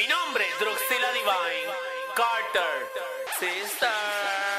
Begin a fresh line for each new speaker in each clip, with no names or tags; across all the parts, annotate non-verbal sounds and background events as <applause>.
Mi nombre es Druxila Divine. Carter. Sister.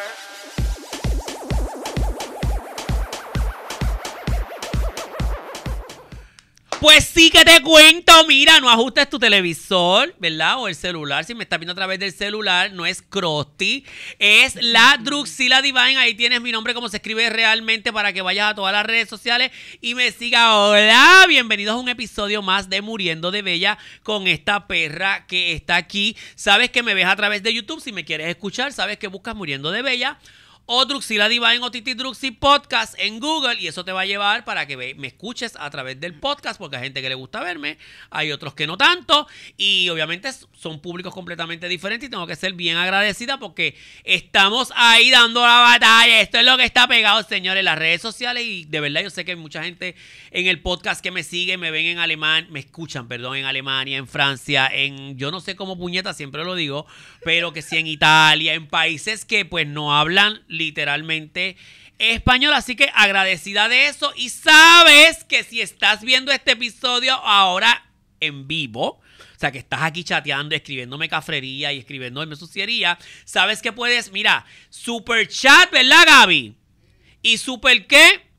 Pues sí que te cuento, mira, no ajustes tu televisor, ¿verdad? O el celular, si me estás viendo a través del celular, no es Krusty, es la Druxila Divine, ahí tienes mi nombre como se escribe realmente para que vayas a todas las redes sociales y me siga. Hola, bienvenidos a un episodio más de Muriendo de Bella con esta perra que está aquí. Sabes que me ves a través de YouTube, si me quieres escuchar, sabes que buscas Muriendo de Bella o Druxila Divine o Titi Druxy Podcast en Google y eso te va a llevar para que me escuches a través del podcast porque hay gente que le gusta verme, hay otros que no tanto y obviamente s- son públicos completamente diferentes y tengo que ser bien agradecida porque estamos ahí dando la batalla, esto es lo que está pegado señores las redes sociales y de verdad yo sé que hay mucha gente en el podcast que me sigue, me ven en alemán, me escuchan, perdón, en Alemania, en Francia, en yo no sé cómo puñeta, siempre lo digo, pero que sí en Italia, en países que pues no hablan literalmente español, así que agradecida de eso y sabes que si estás viendo este episodio ahora en vivo, sea, que estás aquí chateando, escribiéndome cafrería y escribiéndome suciería, sabes que puedes, mira, super chat, ¿verdad, Gaby? ¿Y super qué?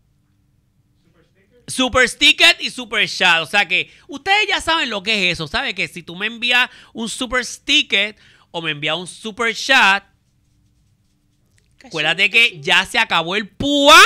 Super Sticker y Super Chat. O sea que ustedes ya saben lo que es eso. ¿Sabe? Que si tú me envías un Super Sticker o me envías un Super Chat, acuérdate que ya se acabó el púa.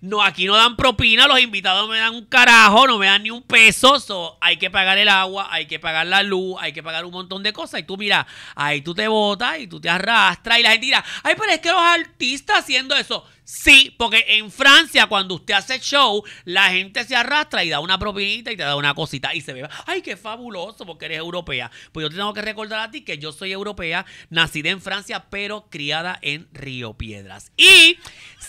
No, aquí no dan propina, los invitados me dan un carajo, no me dan ni un peso. So, hay que pagar el agua, hay que pagar la luz, hay que pagar un montón de cosas. Y tú, mira, ahí tú te botas y tú te arrastras. Y la gente dirá, ay, pero es que los artistas haciendo eso. Sí, porque en Francia, cuando usted hace show, la gente se arrastra y da una propinita y te da una cosita y se ve, ay, qué fabuloso, porque eres europea. Pues yo te tengo que recordar a ti que yo soy europea, nacida en Francia, pero criada en Río Piedras. Y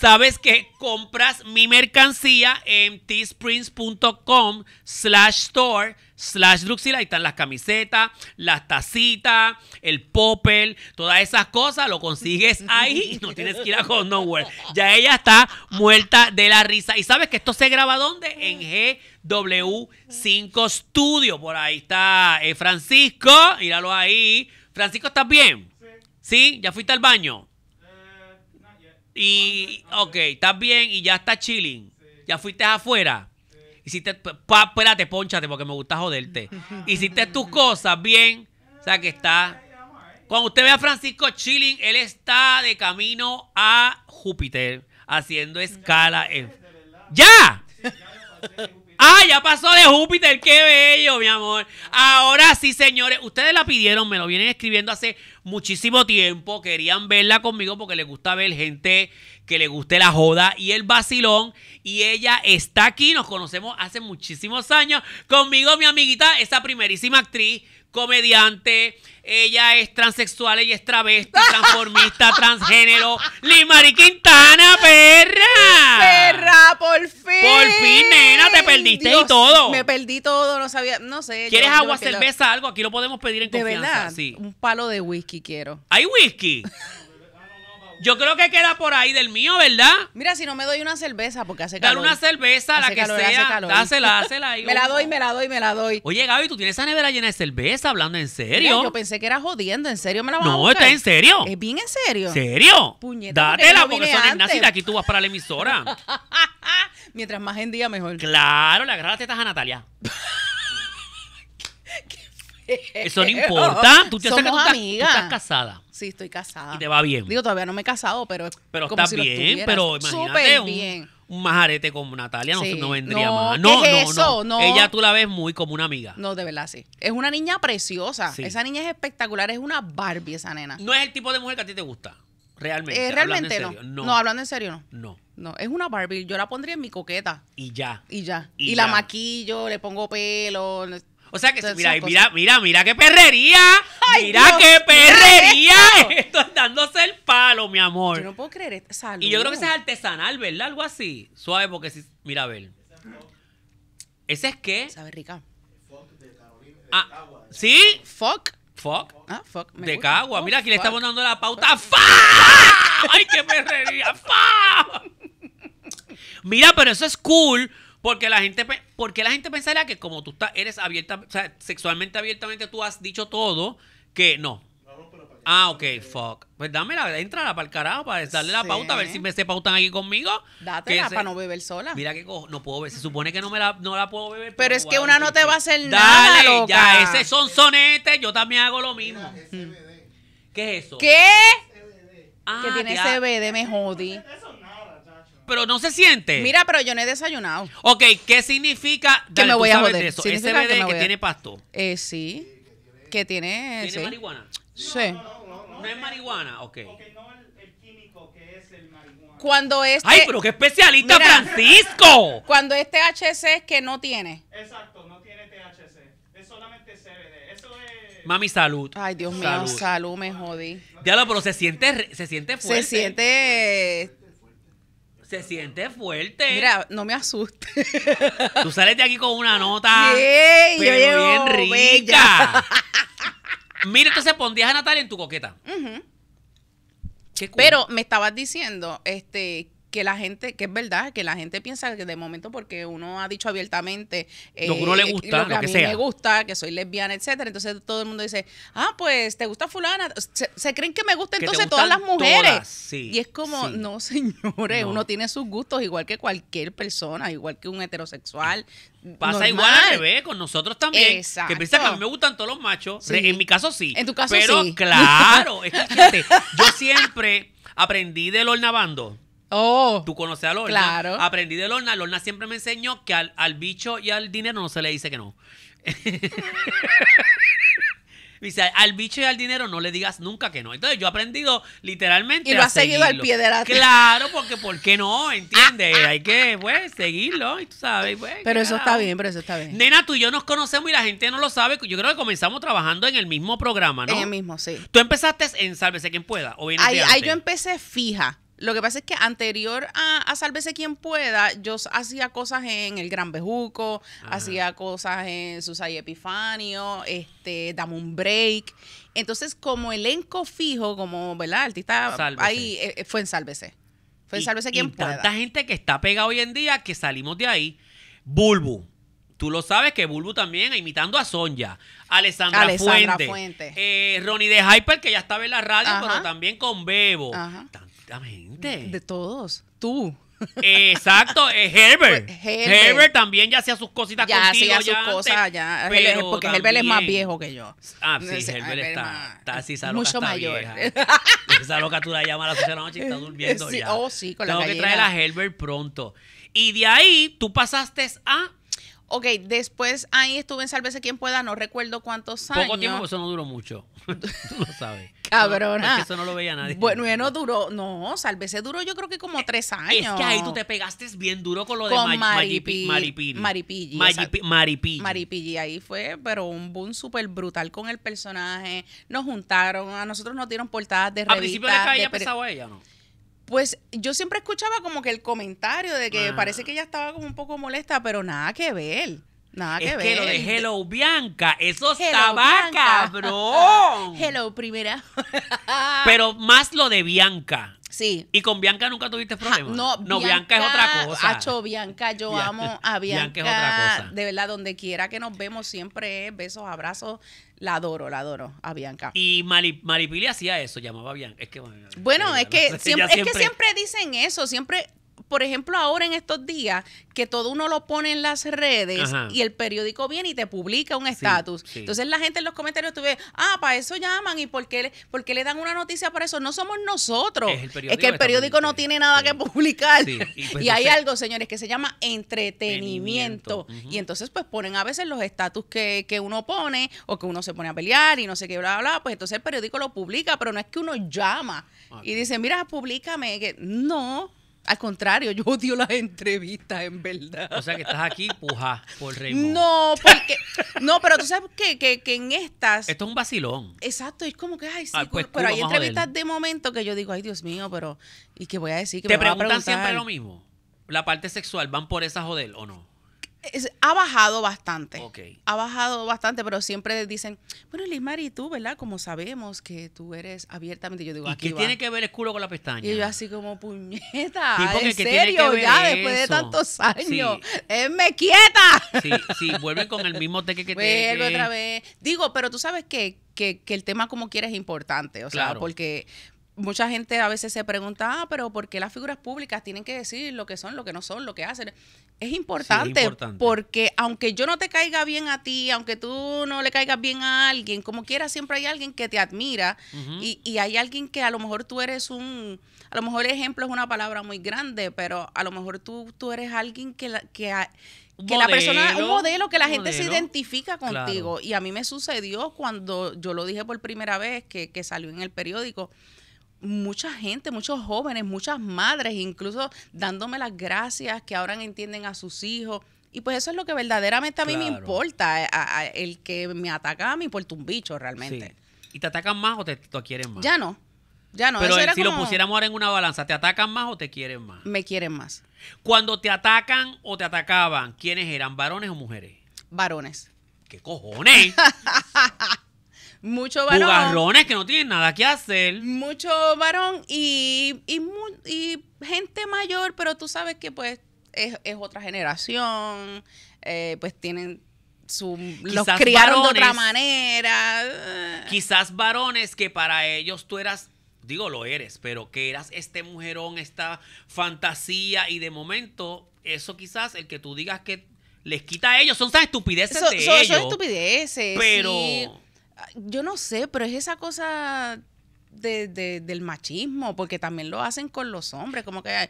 sabes que compras mi mercancía en teesprints.com slash store slash Druxila. Ahí están las camisetas, las tacitas, el popper, todas esas cosas lo consigues ahí y no tienes que ir a Hot Nowhere. Ya ella está muerta de la risa. Y sabes que esto se graba ¿dónde? En GW5 Studio. Por ahí está eh, Francisco. Míralo ahí. Francisco, ¿estás bien? ¿Sí? ¿Ya fuiste al baño? Y, ok, estás bien y ya estás chilling. Ya fuiste afuera. Hiciste, pa, espérate, ponchate porque me gusta joderte. Hiciste tus cosas bien. O sea que está. Cuando usted ve a Francisco chilling, él está de camino a Júpiter haciendo escala en. ¡Ya! Ah, ya pasó de Júpiter, qué bello, mi amor. Ahora sí, señores, ustedes la pidieron, me lo vienen escribiendo hace muchísimo tiempo. Querían verla conmigo porque les gusta ver gente que le guste la joda y el vacilón. Y ella está aquí, nos conocemos hace muchísimos años. Conmigo, mi amiguita, esa primerísima actriz, comediante. Ella es transexual, ella es travesti, <laughs> transformista, transgénero. Limari Quintana, perra.
¡Perra, por fin!
Por fin, nena, te perdiste y todo.
Me perdí todo, no sabía, no sé.
¿Quieres
yo-
agua, cerveza, algo? Aquí lo podemos pedir en
De
confianza.
verdad,
Sí.
un palo de whisky quiero.
¿Hay whisky? <laughs> Yo creo que queda por ahí del mío, ¿verdad?
Mira, si no me doy una cerveza, porque hace
Dale
calor.
una cerveza, la
Hace
que
calor, hace
sea.
calor.
Dásela, dásela <laughs> ahí.
Me la doy, me la doy, me la doy.
Oye, Gaby, ¿tú tienes esa nevera llena de cerveza hablando en
Mira,
serio?
yo pensé que era jodiendo, ¿en serio me la vas a
No,
buscar?
está en serio.
¿Es bien en serio?
¿Serio?
Puñeta, ¿por qué
Dátela,
no
porque no es
antes?
nada. Aquí tú vas para la emisora. <laughs>
Mientras más en día, mejor.
claro, le agarras las tetas a Natalia. <laughs> Eso no importa. Tú, que tú
Somos
estás, tú estás casada
Sí, estoy casada.
y te va bien.
Digo, todavía no me he casado, pero es
Pero
como
está
si
bien, pero imagínate un,
bien.
un majarete como Natalia no,
Sí.
no vendría
No,
más.
¿qué
No,
es
no,
eso?
no,
No.
Ella tú la ves muy como una amiga.
No, de verdad, sí. Es una niña preciosa.
Sí.
Esa niña es espectacular. Es una Barbie esa nena.
No es el tipo de mujer que a ti te gusta. Realmente.
Eh, realmente
en
no. no.
No.
hablando en serio, no.
No.
No, es una Barbie. Yo la pondría en mi coqueta
Y ya.
y ya.
Y
Y, la maquillo, le pongo pelo.
O sea que, mira, mira, mira, mira qué perrería.
Ay,
mira
Dios,
qué
mira
perrería.
esto.
Esto es dándose el palo, mi amor.
Yo no puedo creer esto. Salud.
Y yo creo que ese es artesanal, ¿verdad? Algo así. Suave, porque si. Mira, a ver. ¿Ese es qué?
Sabe rica.
Ah, ¿sí?
Fuck.
Fuck.
Ah, fuck. me
De
gusta.
Cagua.
Oh,
Mira, aquí le
fuck.
estamos dando la pauta. ¡Fa! ¡Ay, qué perrería! ¡Fa! Mira, pero eso es cool Porque la gente, pe- porque la gente pensaría que como tú estás, eres abierta, o sea, sexualmente abiertamente tú has dicho todo, que no. Ah, ok, fuck. Pues dámela, entrala para el carajo, para darle la
Sí.
pauta, a ver si me se pautan aquí conmigo.
Dátela para no beber sola.
Mira que cojo, no puedo beber. Se supone que no me la, no la puedo beber.
Pero es
voy
que una no te va a hacer nada,
Dale,
loca.
ya, ese son sonetes, yo también hago lo mismo. ¿Qué es eso?
¿Qué?
Ah,
que tiene. CBD, me jodí.
Pero no se siente.
Mira, pero yo no he desayunado.
Ok, ¿qué significa?
Que
Dale,
me
tú
voy a joder.
de eso.
Significa
SBD
que
que,
me voy a-
tiene pasto.
Eh, sí. Que tiene.
¿Tiene
sí.
marihuana?
Sí.
No es marihuana, ok.
Porque no el, el químico que es el marihuana.
Cuando este.
Ay, pero qué especialista,
Mira.
Francisco.
Cuando este HC es que no tiene.
Exacto, no tiene THC. Es solamente CBD. Eso es.
Mami, salud.
Ay, Dios mío,
Salud.
salud, me jodí.
Diablo, pero se siente, se siente fuerte.
Se siente.
Se siente fuerte.
Mira, no me asuste.
Tú sales de aquí con una nota.
Yo
pero
llevo
bien rica. <laughs> Mira, entonces pondrías a Natalia en tu coqueta. Qué cool.
Pero me estabas diciendo, este, que la gente, que es verdad, que la gente piensa que de momento porque uno ha dicho abiertamente eh,
Lo que uno le gusta,
lo que
lo
a
que
mí
sea.
me gusta, que soy lesbiana, etcétera, entonces todo el mundo dice, ah, pues te gusta fulana, se, se creen que me gusta
Que
entonces todas las mujeres.
todas, sí,
y es como,
sí.
no señores,
No.
uno tiene sus gustos igual que cualquier persona, igual que un heterosexual.
Pasa
normal.
igual al revés con nosotros también.
Exacto.
Que piensa que a mí me gustan todos los machos.
Sí.
En mi caso sí.
En tu caso,
Pero
sí.
claro, escúchate, <laughs> yo siempre aprendí de Lorna Bando.
Oh,
Tú conoces a Lorna.
Claro.
Aprendí de Lorna. Lorna siempre me enseñó que al, al bicho y al dinero no se le dice que no. <laughs> Dice, al bicho y al dinero no le digas nunca que no. Entonces yo he aprendido literalmente.
Y lo has seguido al pie de la-
Claro, porque ¿por qué no? ¿Entiendes? Hay que, pues, seguirlo. Y tú sabes, pues.
pero
¿qué
eso está bien, pero eso está bien.
Nena, tú y yo nos conocemos y la gente no lo sabe. Yo creo que comenzamos trabajando en el mismo programa, ¿no?
En el mismo, sí.
Tú empezaste en Sálvese quien pueda. O
Ahí, ahí yo empecé fija. Lo que pasa es que anterior a, a Sálvese quien pueda, yo hacía cosas en El Gran Bejuco,
Ajá.
hacía cosas en Susay Epifanio, este, Dame un Break. Entonces, como elenco fijo, como, ¿verdad? Artista
Sálvese.
ahí eh, eh, fue en Sálvese. Fue en
Y-
Sálvese
y
quien pueda.
tanta gente que está pegada hoy en día que salimos de ahí. Bulbu. Tú lo sabes que Bulbu también, imitando a Sonja. Alessandra,
Alessandra
Fuente.
Fuente.
eh, Ronnie de Hyper, que ya estaba en la radio,
Ajá.
pero también con Bebo.
Ajá. De todos. Tú.
Exacto, eh, <laughs> Herbert.
Pues,
Herbert.
Herbert.
también ya hacía sus cositas
ya
contigo.
hacía sus cosas, ya.
pero
porque Herbert es más
también-
viejo que yo.
Ah, sí, Herbert
Herbert
está,
más-
está así, esa loca
mucho
está
mayor.
vieja. <laughs> Esa loca tú la llamas a las 8 de la noche y está durmiendo
Sí,
ya.
oh, sí, con la
Tengo que
gallina.
traer a Herbert pronto. Y de ahí tú pasaste a
Ok, después ahí estuve en Sálvese quien pueda, no recuerdo cuántos años.
poco tiempo, eso no duró mucho. <laughs> tú lo sabes.
Cabrona.
No, es que eso no lo veía nadie.
Bueno, no duró, no, Sálvese duró yo creo que como tres años.
es que ahí tú te pegaste bien duro con lo de
Con
Ma-
Maripi-
Maripi- Maripili.
Maripilli.
Maripilli.
Maripilli, ahí fue, pero un boom súper brutal con el personaje. Nos juntaron, a nosotros nos dieron portadas de
principio
revistas.
caía
de peri-
pesado a ella, ¿no?
Pues yo siempre escuchaba como que el comentario de que
Ah.
parece que ella estaba como un poco molesta, pero nada que ver. Nada que
Es
ver.
que lo de Hello Bianca, eso
Hello,
estaba
Bianca.
cabrón.
Hello, primera. <laughs>
Pero más lo de Bianca.
sí.
Y con Bianca nunca tuviste
Ja,
problema.
no,
Bianca, es otra cosa.
Acho, Bianca, yo amo a Bianca.
Bianca es otra cosa.
De verdad, donde quiera que nos vemos, siempre es besos, abrazos. La adoro, la adoro a Bianca.
Y Mari- Maripili hacía eso, llamaba a Bianca. Es que, bueno, <laughs> ella
es que
no sé,
siempre, es que siempre dicen eso, siempre, por ejemplo, ahora en estos días, que todo uno lo pone en las redes
Ajá.
y el periódico viene y te publica un estatus.
sí.
Entonces la gente en los comentarios tú ves, ah, para eso llaman y por qué, le- por qué le dan una noticia para eso. No somos nosotros.
Es el
Es, que el periódico no tiene nada
Sí.
que publicar.
Sí, y
Y,
pues
hay algo, señores, que se llama entretenimiento. Y entonces pues ponen a veces los estatus que, que uno pone o que uno se pone a pelear y no sé qué, bla, bla, bla. Pues entonces el periódico lo publica, pero no es que uno llama y dice, mira, públicame. Que no, al contrario, yo odio las entrevistas, en verdad.
O sea que estás aquí, puja, por Raymond.
no, porque, no, pero tú sabes que, que, que en estas...
Esto es un vacilón.
Exacto, es como que, ay, sí,
Ah, pues,
pero hay entrevistas
joder.
de momento que yo digo, ay, Dios mío, pero, ¿y qué voy a decir? ¿Qué
Te
me van a
preguntan siempre lo mismo. La parte sexual, ¿van por esa joder o no?
Es- ha bajado bastante.
Ok.
Ha bajado bastante, pero siempre dicen, bueno, Lismar, y tú, ¿verdad? Como sabemos que tú eres abiertamente, yo digo,
¿Y
aquí
qué
va.
tiene que ver el culo con la pestaña?
Y yo así como, puñeta,
Sí,
en
¿qué
serio, ya después de tantos años,
Sí.
¡Déjenme quieta!
Sí, sí, vuelven con el mismo teque que te.
Vuelve otra vez. Digo, pero tú sabes que, que, que el tema como quiera es importante, o sea, porque mucha gente a veces se pregunta, ah, pero ¿por qué las figuras públicas tienen que decir lo que son, lo que no son, lo que hacen? Es importante,
importante.
porque aunque yo no te caiga bien a ti, aunque tú no le caigas bien a alguien, como quiera siempre hay alguien que te admira y, y hay alguien que a lo mejor tú eres un, a lo mejor ejemplo es una palabra muy grande, pero a lo mejor tú, tú eres alguien que la, que, a- la persona, un
modelo,
que la gente se identifica
Claro.
contigo. Y a mí me sucedió cuando yo lo dije por primera vez, que, que salió en el periódico. Mucha gente, muchos jóvenes, muchas madres, incluso dándome las gracias, que ahora entienden a sus hijos. Y pues eso es lo que verdaderamente a mí me importa. a- a- el que me ataca me importa un bicho realmente.
Sí. ¿Y te atacan más o te, te quieren más?
Ya no, ya no.
Pero
eso era
si lo pusiéramos ahora en una balanza, ¿te atacan más o te quieren más?
Me quieren más.
Cuando te atacan o te atacaban, ¿quiénes eran? ¿Varones o mujeres?
Varones.
¿Qué cojones? <laughs>
Mucho varón.
Bugarrones que no tienen nada que hacer.
mucho varón y, y, y gente mayor, pero tú sabes que pues es, es otra generación, eh, pues tienen su... los criaron de otra manera.
Quizás varones que para ellos tú eras, digo lo eres, pero que eras este mujerón, esta fantasía y de momento eso quizás el que tú digas que les quita a ellos son esas estupideces
So-
de
so-
ellos.
son estupideces.
pero
sí. Yo no sé, pero es esa cosa de, de- del machismo, porque también lo hacen con los hombres, como que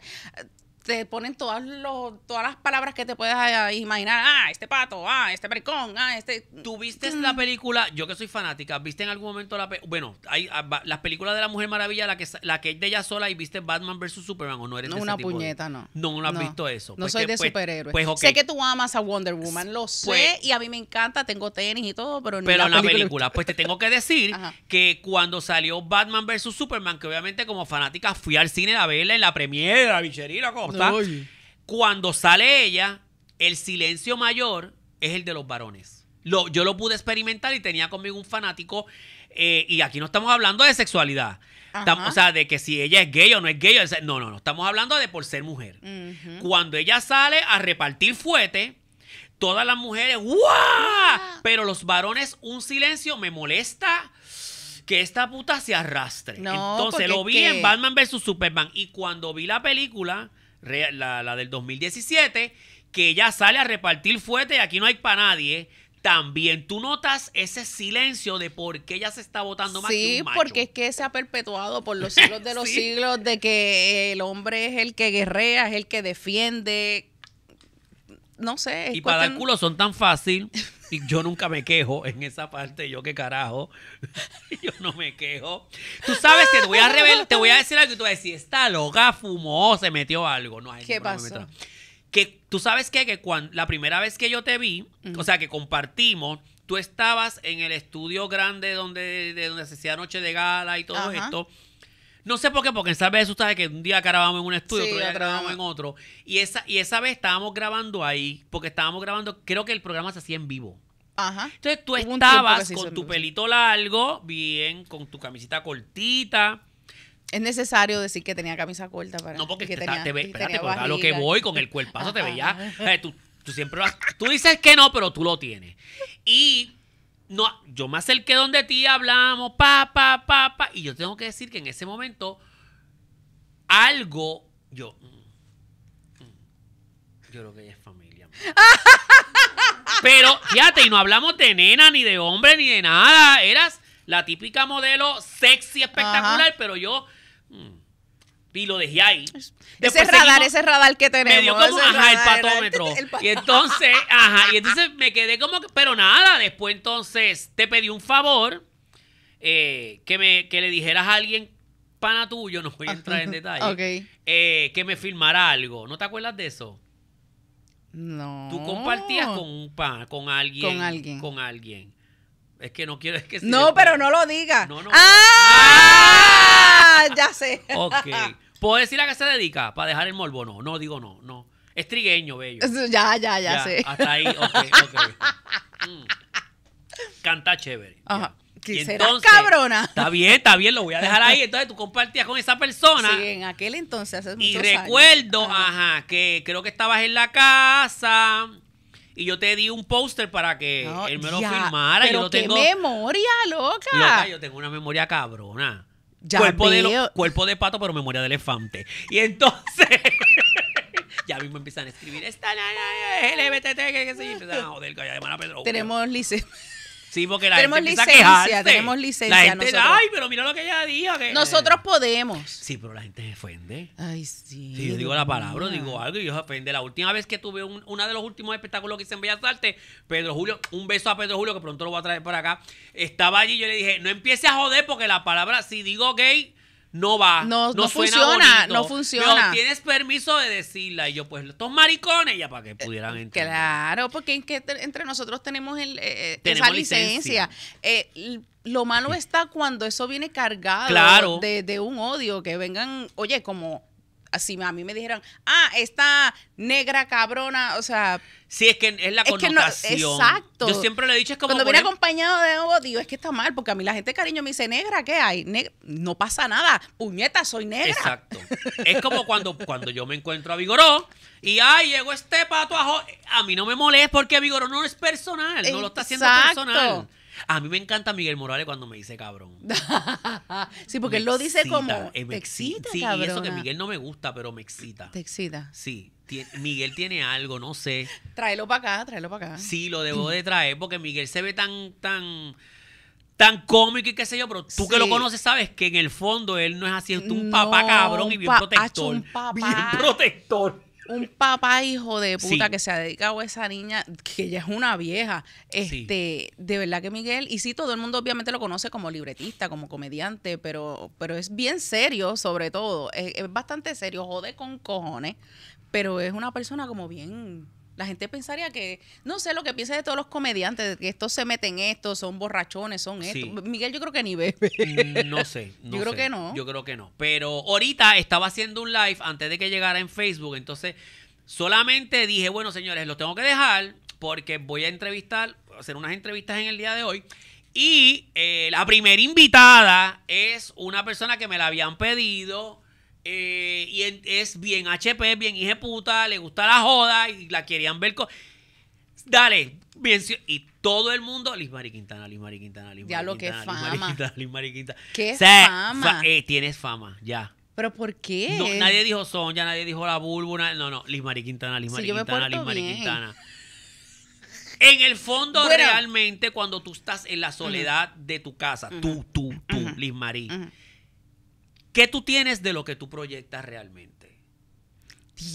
te ponen todas, los, todas las palabras que te puedas eh, imaginar. Ah, este pato, ah, este maricón, ah, este...
¿Tú viste la película? Yo que soy fanática, ¿viste en algún momento la Bueno, hay ah, las películas de la Mujer Maravilla, la que, la que es de ella sola y viste Batman vs Superman o no eres de
No,
ese
una
tipo de-
puñeta, no.
No, no has visto eso.
No
Pues
soy
que-
de
pues-
superhéroes.
Pues ok.
Sé que tú amas a Wonder Woman, lo sé,
Pues-
y a mí me encanta, tengo tenis y todo, pero, ni
Pero en la
película-
película, <laughs> pues te tengo que decir que cuando salió Batman vs Superman, que obviamente como fanática fui al cine a verla en la premiere, la bicherina, ¿cómo está? Cuando sale ella, el silencio mayor es el de los varones. Lo, yo lo pude experimentar y tenía conmigo un fanático. eh, y aquí no estamos hablando de sexualidad. Tam- O sea, de que si ella es gay o no es gay. o sea, no, no, no. Estamos hablando de por ser mujer. Cuando ella sale a repartir fuete, todas las mujeres, ¡guau! Pero los varones, un silencio me molesta que esta puta se arrastre.
No,
Entonces lo vi
que-
en Batman vs Superman. Y cuando vi la película, la, la del 2017, que ella sale a repartir fuete y aquí no hay para nadie. También tú notas ese silencio de por qué ella se está votando más que
Sí,
un macho.
porque es que se ha perpetuado por los siglos de <laughs> los
Sí.
siglos de que el hombre es el que guerrea, es el que defiende. No sé.
Y para dar culo son tan fácil. Y yo nunca me quejo en esa parte. Yo qué carajo. <laughs> yo no me quejo. Tú sabes que te voy a revelar, te voy a decir algo y tú vas a decir, esta loca fumó, se metió algo. No, ay,
¿Qué pasó?
Que tú sabes qué? que cuando, la primera vez que yo te vi, o sea, que compartimos, tú estabas en el estudio grande donde, de donde se hacía noche de gala y todo
Ajá.
esto. No sé por qué, porque en esa vez tú sabes que un día grabamos en un estudio,
Sí,
otro día grabamos en otro. Y esa, y esa vez estábamos grabando ahí, porque estábamos grabando, creo que el programa se hacía en vivo.
Ajá.
Entonces tú
Hubo
estabas con tu pelito largo, bien, con tu camisita cortita.
Es necesario decir que tenía camisa corta para.
No, porque
que
te,
tenía-
te ve, espérate,
tenía
a lo que voy con el cuerpazo te veía. eh, tú, tú siempre lo has- tú dices que no, pero tú lo tienes. Y no, yo me acerqué donde ti, hablamos, pa, pa, pa, pa. Y yo tengo que decir que en ese momento, algo, yo. mm, mm, Yo creo que ella es familia. <laughs> Pero, fíjate, y no hablamos de nena, ni de hombre, ni de nada. Eras la típica modelo sexy, espectacular,
Ajá.
pero yo. Y lo dejé ahí.
Ese radar, ese radar que tenemos.
me dio como, ajá, el
radar,
patómetro. <laughs>
el
Y entonces, ajá, y entonces me quedé como que, pero nada, después entonces te pedí un favor, eh, que me, que le dijeras a alguien pana tuyo, no voy a entrar en <laughs> detalle,
Ok.
eh, que me filmara algo. ¿No te acuerdas de eso?
No.
Tú compartías con un pan, con alguien.
Con alguien.
Con alguien. Es que no quiero, es que
No, pero no lo digas.
No, no.
¡Ah! Ya sé.
Ok. <laughs> ¿Puedo decir a qué se dedica? Para dejar el morbo, no. No digo no, no. Es trigueño, bello.
Eso Ya, ya, ya, sé.
Hasta ahí, ok, ok. <laughs> Mm. Canta chévere. ya.
Ajá. Que
Y entonces-
cabrona.
Está bien, está bien, lo voy a dejar ahí. Entonces tú compartías con esa persona.
Sí, en aquel entonces, hace
Y
años.
recuerdo,
ajá,
que creo que estabas en la casa y yo te di un póster para que
No,
él me lo
ya,
firmara.
Pero
yo lo
qué
tengo.
memoria, loca.
Loca, yo tengo una memoria cabrona.
Ya
cuerpo, de cuerpo de pato, pero memoria de elefante. Y entonces, <laughs> ya mismo empiezan a escribir, esta na- na- LBTT, que qué sé yo, empiezan a joder, que de mala Pedro.
Tenemos licencia. <laughs>
Sí, porque la
tenemos
gente empieza
licencia,
a quejarse.
tenemos licencia
La gente,
nosotros.
ay, pero mira lo que ella dijo. que-".
Nosotros podemos.
Sí, pero la gente se ofende.
Ay, sí.
Si yo digo la palabra, digo algo y yo se ofende. La última vez que tuve un, una de los últimos espectáculos que hice en Bellas Artes, Pedro Julio, un beso a Pedro Julio, que pronto lo voy a traer por acá, estaba allí y yo le dije, no empiece a joder porque la palabra, si digo gay, no va.
No- no
suena
funciona,
bonito.
no funciona.
No, tienes permiso de decirla. Y yo, pues, estos maricones, ya para que pudieran entender.
Claro, porque en que te- entre nosotros tenemos, el, eh, eh,
Tenemos
esa licencia.
licencia.
Eh, lo malo <laughs> está cuando eso viene cargado
Claro.
de, de un odio, que vengan, oye, como así a mí me dijeron, ah, esta negra cabrona, o sea,
Sí, es que es la
Es que no-
connotación.
exacto.
Yo siempre le he dicho, es como...
cuando viene acompañado de odio, es que está mal, porque a mí la gente cariño me dice, negra, ¿qué hay? Neg- no pasa nada, puñeta, soy negra.
Exacto. Es como cuando, cuando yo me encuentro a Vigoró y ay, llegó este pato a A mí no me molesta porque Vigoró no es personal, no lo está haciendo
Exacto.
personal. A mí me encanta Miguel Morales cuando me dice cabrón. <laughs>
sí, porque
Me
él lo dice
excita,
como,
eh,
te
me
excita,
Sí, y eso que. Miguel no me gusta, pero me excita.
Te excita.
Sí, Miguel tiene algo, no sé.
Tráelo para acá, tráelo para acá.
Sí, lo debo de traer porque Miguel se ve tan, tan, tan cómico y qué sé yo, pero tú que lo conoces sabes que en el fondo él no es así, es un
No,
papá cabrón y bien protector.
hacho, un papá.
Bien protector.
Un papá hijo de puta
Sí.
que se ha dedicado a esa niña, que ella es una vieja. Este, de verdad que Miguel, y sí, todo el mundo obviamente lo conoce como libretista, como comediante, pero, pero es bien serio, sobre todo. Es, es bastante serio, jode con cojones, pero es una persona como bien. La gente pensaría que, no sé lo que piensa de todos los comediantes, que estos se meten en esto, son borrachones, son esto.
Sí.
Miguel yo creo que ni bebe.
Mm, No sé. <laughs> no
Yo creo
sé.
que no.
Yo creo que no. Pero ahorita estaba haciendo un live antes de que llegara en Facebook. Entonces, solamente dije, bueno, señores, lo tengo que dejar porque voy a entrevistar, hacer unas entrevistas en el día de hoy. Y eh, la primera invitada es una persona que me la habían pedido. Eh, y es bien HP, bien puta, le gusta la joda y la querían ver con. Dale, bien, y todo el mundo, Liz Mari Quintana, Liz Mari Quintana, Liz Mari
Diablo, qué
Quintana, Liz Mari
fama.
Quintana, Liz Mari Quintana.
Qué
O sea,
fama.
fa- eh, tienes fama, ya.
¿Pero por qué?
No, nadie dijo Sonja, nadie dijo la búlbula, no, no, Liz Mari Quintana, Liz Mari Quintana, Liz Mari. Quintana. En el fondo,
Bueno.
realmente, cuando tú estás en la soledad de tu casa, tú, tú, tú,
Ujú.
Liz Marí,
Ujú.
¿Qué tú tienes de lo que tú proyectas realmente?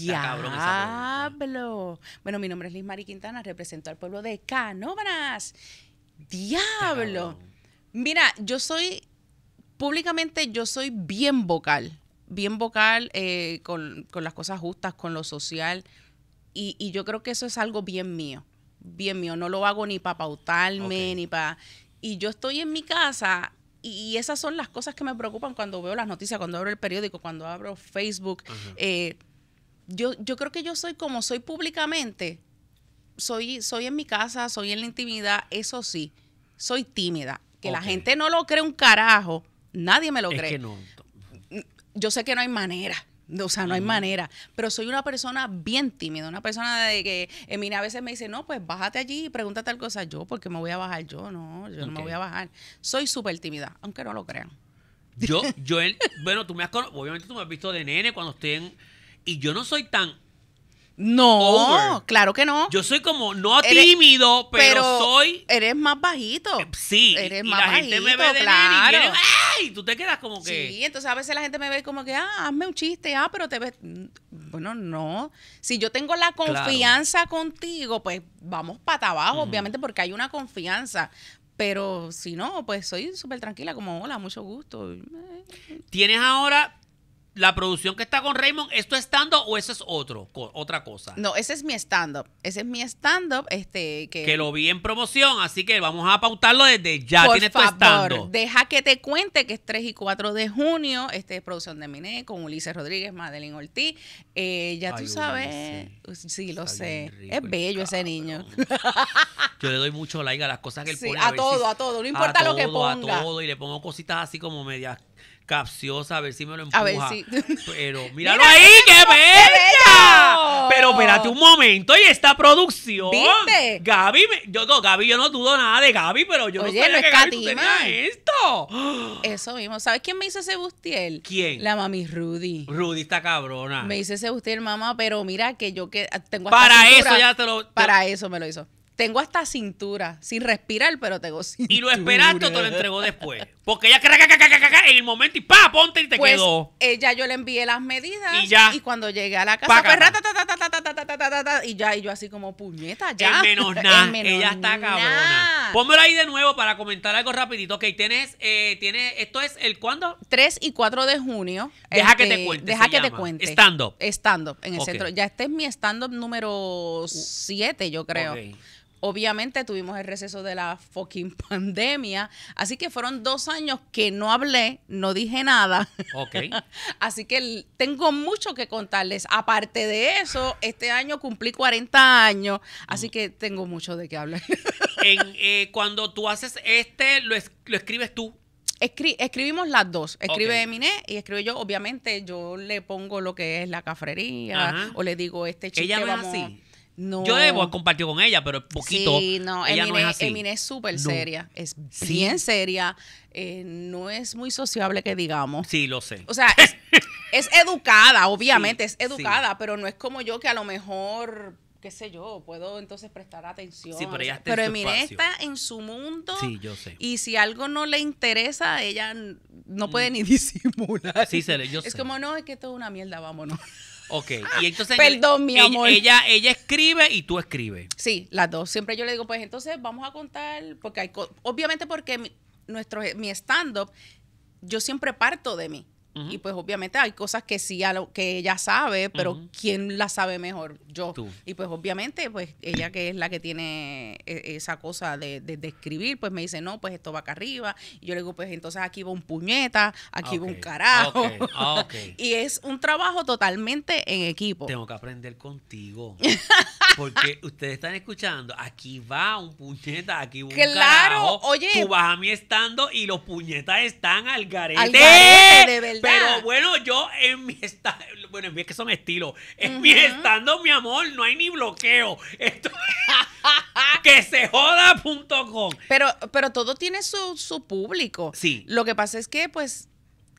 Cabrón esa
Diablo. Bueno, mi nombre es Liz Mari Quintana, represento al pueblo de Canóvanas. Diablo. Mira, yo soy, públicamente yo soy bien vocal, bien vocal eh, con, con las cosas justas, con lo social. Y, y yo creo que eso es algo bien mío, bien mío. No lo hago ni para pautarme, ni para... Y yo estoy en mi casa y, esas son las cosas que me preocupan cuando veo las noticias, cuando abro el periódico, cuando abro Facebook. Eh, yo, yo creo que yo soy como soy públicamente, soy, soy en mi casa, soy en la intimidad, eso sí, soy tímida. Que la gente no lo cree un carajo, nadie me lo
es
cree.
que no.
Yo sé que no hay manera. O sea, no hay manera. Pero soy una persona bien tímida, una persona de que Emina a veces me dice, no, pues bájate allí y pregúntate tal cosa. Yo, porque me voy a bajar yo, no, yo no me voy a bajar. Soy súper tímida, aunque no lo crean.
Yo, <laughs> yo, bueno, tú me has conocido, obviamente tú me has visto de nene cuando estoy en, y yo no soy tan,
No,
Over.
claro que no.
yo soy como, no
Eres-
tímido, pero, soy,
Eres más bajito.
sí,
Eres
y
más
la gente me ve
bajito,
de
claro.
nene y ¡ay! Tú te quedas como que,
Sí, entonces a veces la gente me ve como que, ah, hazme un chiste, ah, pero te ves. Mm, Bueno, no. Si yo tengo la
Claro.
confianza contigo, pues vamos para abajo, obviamente, porque hay una confianza. Pero si no, pues soy súper tranquila, como, hola, mucho gusto.
tienes ahora la producción que está con Raymond, ¿esto es stand-up o eso es otro, co- otra cosa?
No, ese es mi stand-up. Ese es mi stand-up, este, que...
Que lo vi en promoción, así que vamos a pautarlo desde ya.
Por
Tienes tu
favor,
stand-up.
deja que te cuente que es 3 y 4 de junio, este es producción de Miné con Ulises Rodríguez, Madeline Ortiz. Eh, ya
Ay,
tú sabes, sí, lo sé, es
el
bello ese niño. <laughs>
Yo le doy mucho like a las cosas que él
Sí,
pone.
a
ver
todo,
si-
a todo, no importa lo que
todo,
ponga.
A todo, y le pongo cositas así como medias capciosas, a ver si me lo empuja.
A ver si- <laughs>
Pero <laughs> míralo
Mira,
ahí, ¡qué <laughs> bella! Pero espérate un momento, y esta producción.
¿Viste?
Gaby, me- yo, no, Gaby, yo no dudo nada de Gaby, pero yo
Oye,
no sabía
no
que Gaby tú
escatima.
tenías esto. <gasps>
Eso mismo. ¿Sabes quién me hizo ese bustier?
¿Quién?
La mami Rudy.
Rudy está cabrona.
Me hizo ese bustier, mamá, pero mira que yo que tengo hasta
Para
cintura.
eso ya te lo. te-
Para eso me lo hizo. Tengo hasta cintura, sin respirar, pero tengo cintura.
y lo esperaste o te lo entregó después. Porque ella en el momento y pa, ponte y te
pues
quedó.
Ella yo le envié las medidas.
Y ya.
Y cuando llegué a la casa, y ya, y yo así como puñeta, ya.
El menos nada. Ella está cabrona. Pónmelo ahí de nuevo para comentar algo rapidito. Ok, tienes, eh, tienes, esto es el cuándo?
3 y 4 de junio.
Deja que te cuente.
Deja que te cuente.
Stand
up. Stand up en el centro. Ya este es mi stand up número 7, yo creo.
Okay
Obviamente tuvimos el receso de la fucking <laughs> pandemia, así que fueron dos años que no hablé, no dije nada.
Ok. <laughs>
Así que tengo mucho que contarles. Aparte de eso, este año cumplí 40 años, así que tengo mucho de qué hablar. <laughs>
En, eh, cuando tú haces este, lo, es- lo escribes tú.
Escri- escribimos las dos. Escribe
Ok.
Eminé y escribo yo. Obviamente, yo le pongo lo que es la cafrería
Ajá.
o le digo este chiste.
Ella no es
vamos-
así.
No.
Yo debo compartir con ella, pero poquito.
Sí, no,
ella
Emine,
no es así.
Emine es súper
No.
seria. Es
Sí.
bien seria. eh, no es muy sociable que digamos.
Sí, lo sé.
O sea, es, <laughs> es educada, obviamente,
Sí,
es educada, pero no es como yo que a lo mejor, qué sé yo, puedo entonces prestar atención.
Sí, pero ella está en
pero
su
Emine está en su mundo.
Sí, yo sé.
Y si algo no le interesa, ella no puede ni <laughs> disimular.
Mm. Sí, se le- yo
Es
sé.
como, no, es que esto es una mierda, vámonos.
Ok. Y entonces. en el-
Perdón, mi
ella-
amor.
Ella, ella escribe y tú escribes.
Sí, las dos. Siempre yo le digo, pues entonces vamos a contar, porque hay, co- obviamente porque mi, nuestro, mi stand-up, yo siempre parto de mí. Y pues obviamente hay cosas que sí, a lo, que ella sabe, pero. ¿quién la sabe mejor? Yo.
Tú.
Y pues obviamente, pues ella que es la que tiene e- esa cosa de, de- de escribir, pues me dice, no, pues esto va acá arriba. Y yo le digo, pues entonces aquí va un puñeta, aquí va un carajo.
ah, <laughs>
y es un trabajo totalmente en equipo.
Tengo que aprender contigo. <laughs> Porque ustedes están escuchando, aquí va un puñeta, aquí va un
Claro,
carajo.
oye.
Tú vas a mi estando y los puñetas están al garete.
Al garete, de verdad.
Pero bueno, yo en mi estando, bueno, en mi es que son estilos. En mi estando, mi amor, no hay ni bloqueo. Esto <laughs> que se joda.com.
Pero, pero todo tiene su, su público.
Sí.
Lo que pasa es que, pues,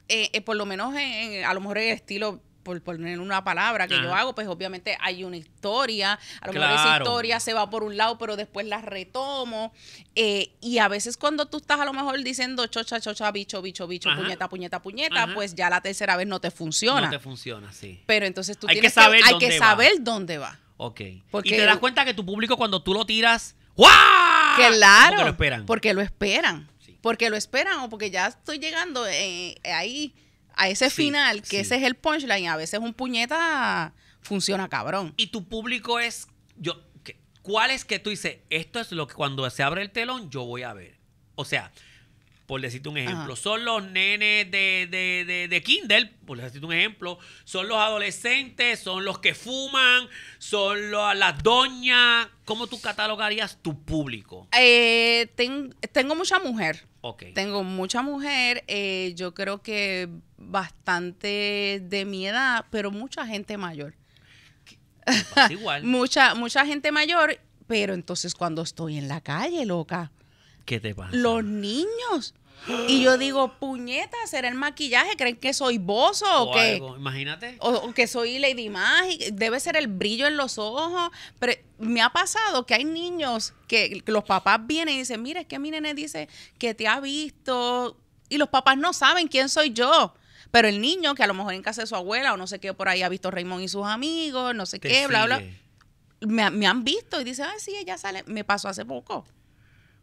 eh, eh, por lo menos en, en- a lo mejor el estilo, por poner una palabra que yo hago, pues obviamente hay una historia. A lo mejor esa historia se va por un lado, pero después la retomo. Eh, y a veces cuando tú estás a lo mejor diciendo chocha, chocha, bicho, bicho, bicho,
Ajá.
puñeta, puñeta, puñeta,
Ajá.
pues ya la tercera vez no te funciona.
No te funciona, sí.
Pero entonces tú
Hay que
tienes
saber
hay
dónde
que
va.
saber dónde va.
Ok.
Porque
y te das cuenta que tu público cuando tú lo tiras, ¡guau!
Claro.
Porque lo esperan.
Porque lo esperan.
Sí.
Porque lo esperan o porque ya estoy llegando eh, ahí a ese
Sí,
final, que
sí.
ese es el punchline. A veces un puñeta funciona cabrón.
y tu público es yo ¿qué- ¿cuál es que tú dices esto es lo que cuando se abre el telón yo voy a ver o sea por decirte un ejemplo
Ajá.
son los nenes de, de, de, de Kindle por decirte un ejemplo son los adolescentes son los que fuman son las doñas ¿cómo tú catalogarías tu público?
Eh, ten- tengo mucha mujer. Tengo mucha mujer. eh, yo creo que bastante de mi edad, pero mucha gente mayor.
pasa <laughs> igual
Mucha, mucha gente mayor. Pero entonces cuando estoy en la calle, loca,
¿qué te pasa?
los niños. Y yo digo, puñeta, ¿será el maquillaje? ¿Creen que soy bozo o,
o
qué?
algo, imagínate
O, o que soy Lady Magic, debe ser el brillo en los ojos. Pero me ha pasado que hay niños que, que los papás vienen y dicen, mira, es que mi nene dice que te ha visto. Y los papás no saben quién soy yo. Pero el niño, que a lo mejor en casa de su abuela o no sé qué, por ahí ha visto Raymond y sus amigos, no sé
te
qué, bla, bla.
sigue.
Me, me han visto y dicen, ah, sí, ella sale. Me pasó hace poco.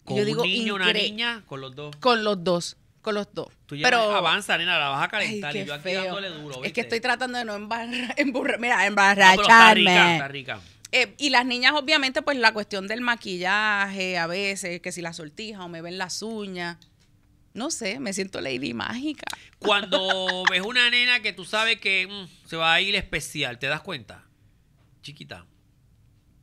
Con
yo digo,
un niño una
"Incre-
niña con los dos
Con los dos. con los dos.
Tú
Pero
avanza, nena, la vas a calentar y yo aquí
feo.
dándole duro.
Es que estoy tratando de no embarrar, <laughs> emburra- mira,
No, pero está
embarracharme.
rica, está rica.
Eh, y las niñas, obviamente, pues la cuestión del maquillaje, a veces, que si la sortija o me ven las uñas. No sé, me siento lady mágica. <laughs>
Cuando ves una nena que tú sabes que mm, se va a ir especial, ¿te das cuenta? Chiquita.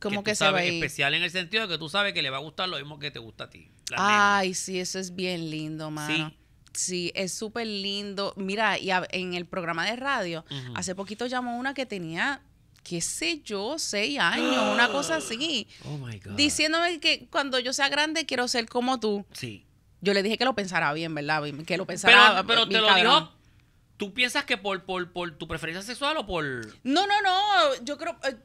Como que, se va a
sabes,
ir.
Especial en el sentido de que tú sabes que le va a gustar lo mismo que te gusta a ti. nena.
Ay, sí, eso es bien lindo, mano. Sí, es súper lindo. Mira, y a- en el programa de radio, hace poquito llamó una que tenía, qué sé yo, seis <gasps> años, una cosa así.
Oh my God.
Diciéndome que cuando yo sea grande quiero ser como tú.
Sí.
Yo le dije que lo pensara bien, ¿verdad? Que lo pensara
Pero, pero te lo dijo. ¿Tú piensas que por, por, por tu preferencia sexual o por.?
No, no, no. Yo creo. eh,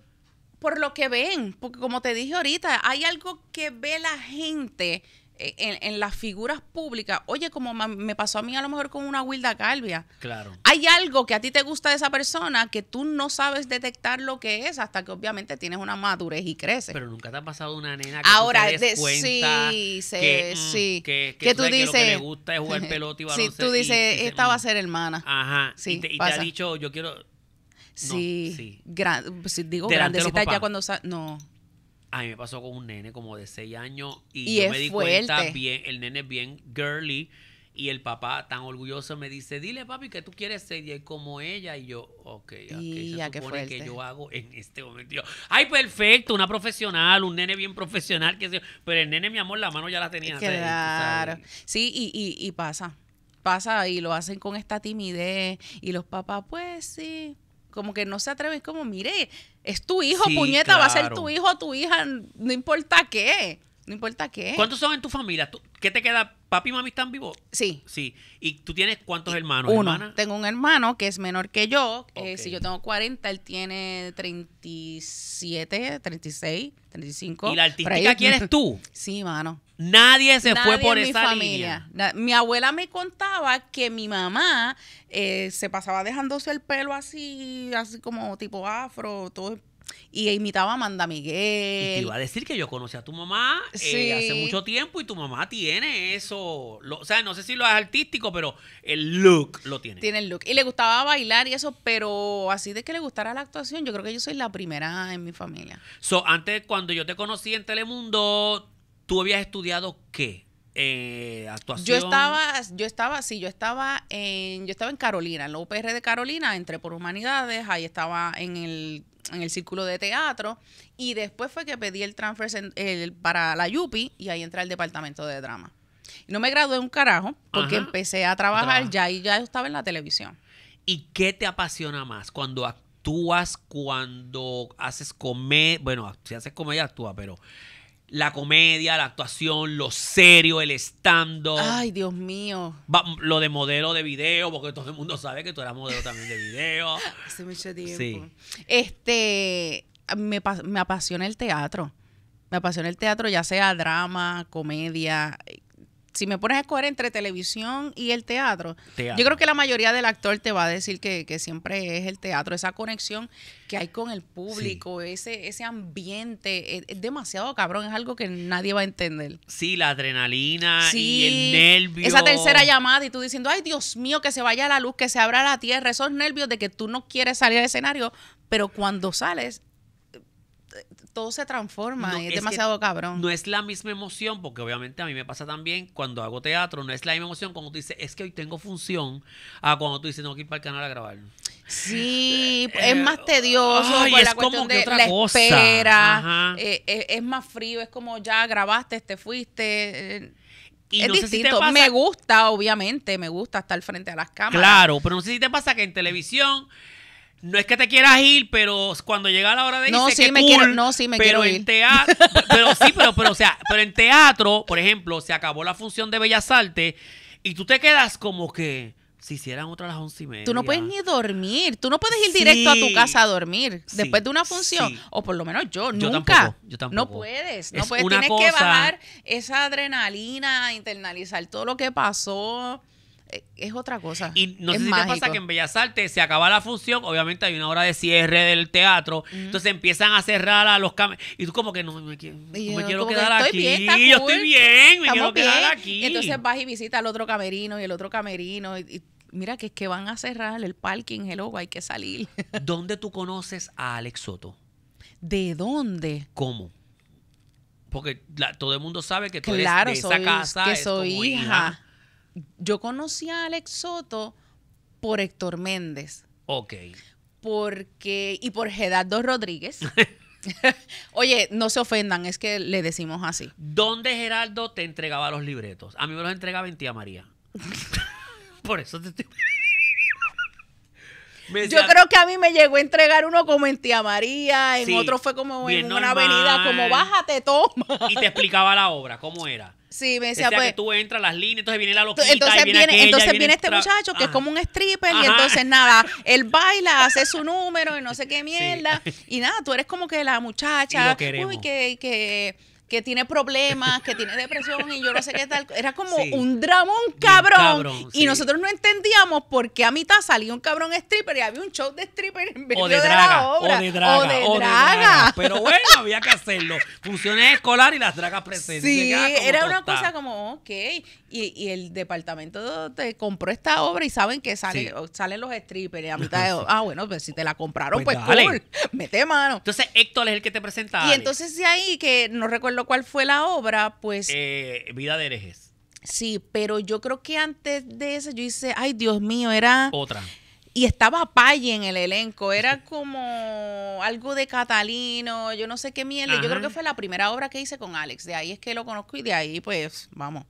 por lo que ven, porque como te dije ahorita, hay algo que ve la gente eh, en, en las figuras públicas. Oye, como me pasó a mí a lo mejor con una Wilda Calvia.
Claro.
Hay algo que a ti te gusta de esa persona que tú no sabes detectar lo que es hasta que obviamente tienes una madurez y creces.
Pero nunca te ha pasado una nena que
Ahora,
tú te des
de-
cuenta
sí,
que, mm,
sí.
que, que
Que
tú
tú
sabes que lo que le
dices-
gusta es jugar <laughs> pelota y
Sí,
baloncesto.
tú
y
dices,
dices,
esta va a
mm,
ser hermana.
Ajá.
Sí,
y te, y te ha dicho, yo quiero.
Sí,
sí.
gran- pues, digo
Delante
grandecita ya cuando no.
A mí me pasó con un nene como de 6 años y,
Y
yo
es
me di cuenta
fuerte.
bien, el nene es bien girly y el papá tan orgulloso me dice, dile papi que tú quieres ser y como ella y yo, ok, ok,
Y
se
qué
supone que yo hago en este momento. Yo, Ay, perfecto, una profesional, un nene bien profesional, que sé yo". pero el nene, mi amor, la mano ya la tenía.
Claro. Sí, y, y, y pasa. Pasa y lo hacen con esta timidez. Y los papás, pues sí. Como que no se atreven, como, mire, es tu hijo,
Sí,
puñeta, va a ser tu hijo, tu hija, no importa qué. No importa qué.
¿Cuántos son en tu familia? ¿Tú- ¿Qué te queda? ¿Papi y mami están vivos?
Sí.
Sí. ¿Y tú tienes cuántos hermanos?
Uno.
hermanas?
Tengo un hermano que es menor que yo. eh, si yo tengo 40, él tiene 37, 36, 35.
¿Y la artística quién eres tú?
Sí, mano.
Nadie se fue por
en mi
esa
familia.
línea.
Mi abuela me contaba que mi mamá eh, se pasaba dejándose el pelo así, así como tipo afro, todo, y imitaba a Amanda
Y te
Miguel.
iba a decir que yo conocí a tu mamá eh,
Sí.
hace mucho tiempo y tu mamá tiene eso. Lo- o sea, no sé si lo es artístico, pero el look lo tiene.
Tiene el look. Y le gustaba bailar y eso, pero así de que le gustara la actuación, yo creo que yo soy la primera en mi familia.
So, antes, cuando yo te conocí en Telemundo, ¿tú habías estudiado qué? Eh, actuación.
Yo estaba, yo estaba, sí, yo estaba en, yo estaba en Carolina, en la UPR de Carolina, entré por humanidades, ahí estaba en el, en el círculo de teatro, y después fue que pedí el transfer en- el- para la Yupi, y ahí entré al departamento de drama. Y no me gradué un carajo, porque
Ajá.
empecé a trabajar
trabajar.
ya y ya estaba en la televisión.
¿Y qué te apasiona más? Cuando actúas, cuando haces comedia. Bueno, si haces comedia, actúa, pero la comedia, la actuación, lo serio, el stand-up.
Ay, Dios mío.
Va- lo de modelo de video, porque todo el mundo sabe que tú eras modelo también de video. <laughs>
Hace mucho tiempo.
Sí.
Este, me, me apasiona el teatro. Me apasiona el teatro, ya sea drama, comedia. Si me pones a escoger entre televisión y el teatro,
Teatro.
yo creo que la mayoría del actor te va a decir que, que siempre es el teatro, esa conexión que hay con el público, ese, ese ambiente, es, es demasiado cabrón, es algo que nadie va a entender.
Sí, la adrenalina
Sí,
y el nervio.
Esa tercera llamada y tú diciendo, ay Dios mío, que se vaya la luz, que se abra la tierra, esos nervios de que tú no quieres salir al escenario, pero cuando sales, todo se transforma
No,
y es, demasiado cabrón.
No es la misma emoción, porque obviamente a mí me pasa también cuando hago teatro, no es la misma emoción cuando tú dices, es que hoy tengo función, a cuando tú dices, tengo que ir para el canal a grabar.
Sí,
Eh,
es más tedioso
ay,
por
es
la
como que
de
otra
la
cosa.
espera,
Ajá.
eh, eh, es más frío, es como ya grabaste, te fuiste. eh,
Y
es
no si
distinto.
pasa-
Me gusta, obviamente, me gusta estar frente a las cámaras.
Claro, pero no sé si te pasa que en televisión no es que te quieras ir, pero cuando llega la hora de
No,
irse,
sí me
cool,
quiero- no, sí me
pero
quiero
en
ir.
teatro, <laughs> pero sí, pero, pero o sea, pero en teatro, por ejemplo, se acabó la función de Bellas Artes y tú te quedas como que si hicieran otra a las once y media.
Tú no puedes ni dormir. Tú no puedes ir directo a tu casa a dormir
Sí,
después de una función.
sí.
O por lo menos yo,
Yo
nunca.
tampoco, yo
No
tampoco.
puedes. No
Es
puedes. Tienes que bajar esa adrenalina, internalizar todo lo que pasó. Eh, es otra cosa.
Y no
es
sé si
mágico.
te pasa que en Bellas Artes se acaba la función, obviamente hay una hora de cierre del teatro, entonces empiezan a cerrar a los cam y tú como que no me, quiero- no
Y
me
yo
quiero
que
quedar
estoy
aquí,
bien, está
yo estoy bien, me
estamos
quiero quedar
bien.
aquí.
Y entonces vas y visitas el otro camerino y el otro camerino. Y, y mira que es que van a cerrar el parking, hello, hay que salir. <laughs>
¿Dónde tú conoces a Alex Soto?
¿De dónde?
¿Cómo? Porque la- todo el mundo sabe que tú
Claro,
eres de esa
soy,
casa.
que
es
soy
como
hija. Yo conocí a Alex Soto por Héctor Méndez.
Ok.
porque y por Gerardo Rodríguez. <laughs> Oye, no se ofendan, es que le decimos así.
¿Dónde Gerardo te entregaba los libretos? A mí me los entregaba en Tía María. <laughs> Por eso te estoy... <laughs>
Yo creo que a mí me llegó a entregar uno como en Tía María, en
Sí,
otro fue como en una
normal.
avenida, como bájate, toma.
Y te explicaba la obra, cómo era.
Sí, me
Decía
decía, pues.
que tú entras las líneas, entonces viene la loquita,
Entonces
y viene,
viene,
aquella,
entonces
y
viene este muchacho que es
Ajá.
como un stripper y
Ajá.
entonces nada, él baila, hace su número y no sé qué mierda y nada, tú eres como que la
Y
muchacha,
lo queremos.
uy, que, que, que tiene problemas, que tiene depresión y yo no sé qué tal, era como
Sí.
un dramón cabrón,
cabrón,
y nosotros no entendíamos por qué a mitad salía un cabrón stripper y había un show de stripper en medio
O de
de
draga,
la obra,
o de draga,
o de
o de
draga.
draga. Pero bueno, había que hacerlo. Funciones escolar y las dragas presentes.
Sí, era una
tostada.
cosa como, ok. Y, y el departamento te compró esta obra y saben que sale,
Sí.
salen los strippers y a <laughs> mitad de, ah, bueno, pues si te la compraron,
Pues
pues, cool, <laughs> mete mano.
Entonces Héctor es el que te presenta. a
Y entonces de ahí, que no recuerdo cuál fue la obra, pues
Eh, Vida de herejes.
sí, pero yo creo que antes de eso yo hice, ay Dios mío, era...
Otra.
Y estaba Paye en el elenco, era como algo de Catalino, yo no sé qué mierda. Yo creo que fue la primera obra que hice con Alex, de ahí es que lo conozco y de ahí pues vamos.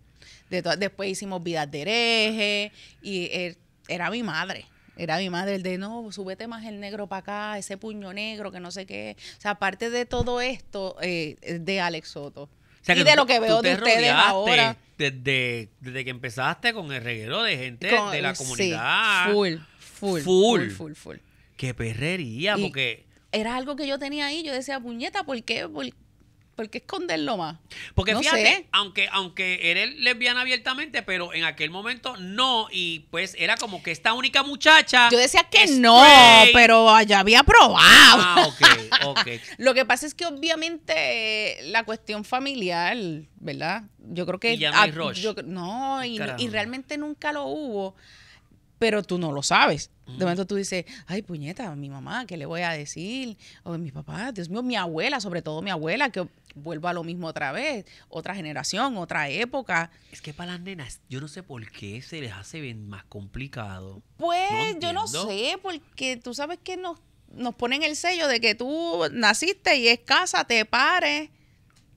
De después hicimos Vidas de hereje y eh, era mi madre. Era mi madre el de, no, súbete más el negro para acá, ese puño negro, que no sé qué. O sea, aparte de todo esto, eh, de Alex Soto.
O sea,
y
tú-
de lo que veo de ustedes ahora.
Desde, desde que empezaste con el reguero de gente
con-
de la
sí,
comunidad.
full, full,
Full.
full, full, full.
Qué perrería,
Y-
porque,
era algo que yo tenía ahí. Yo decía, puñeta, ¿por qué, por, por qué esconderlo más?
porque
no
fíjate,
sé.
aunque, aunque eres lesbiana abiertamente, pero en aquel momento no, y pues era como que esta única muchacha.
Yo decía que no, pero ya había probado.
Ah, ok, ok. <laughs>
Lo que pasa es que obviamente la cuestión familiar, ¿verdad? Yo creo que...
Y ya no hay rush.
yo- no, y realmente nunca lo hubo, pero tú no lo sabes. De momento tú dices, ay, puñeta, mi mamá, ¿qué le voy a decir? O mi papá, Dios mío, mi abuela, sobre todo mi abuela, que vuelvo a lo mismo otra vez, otra generación, otra época.
Es que para las nenas, yo no sé por qué se les hace bien más complicado.
Pues
No
yo no sé, porque tú sabes que nos, nos ponen el sello de que tú naciste y es casa, te pares.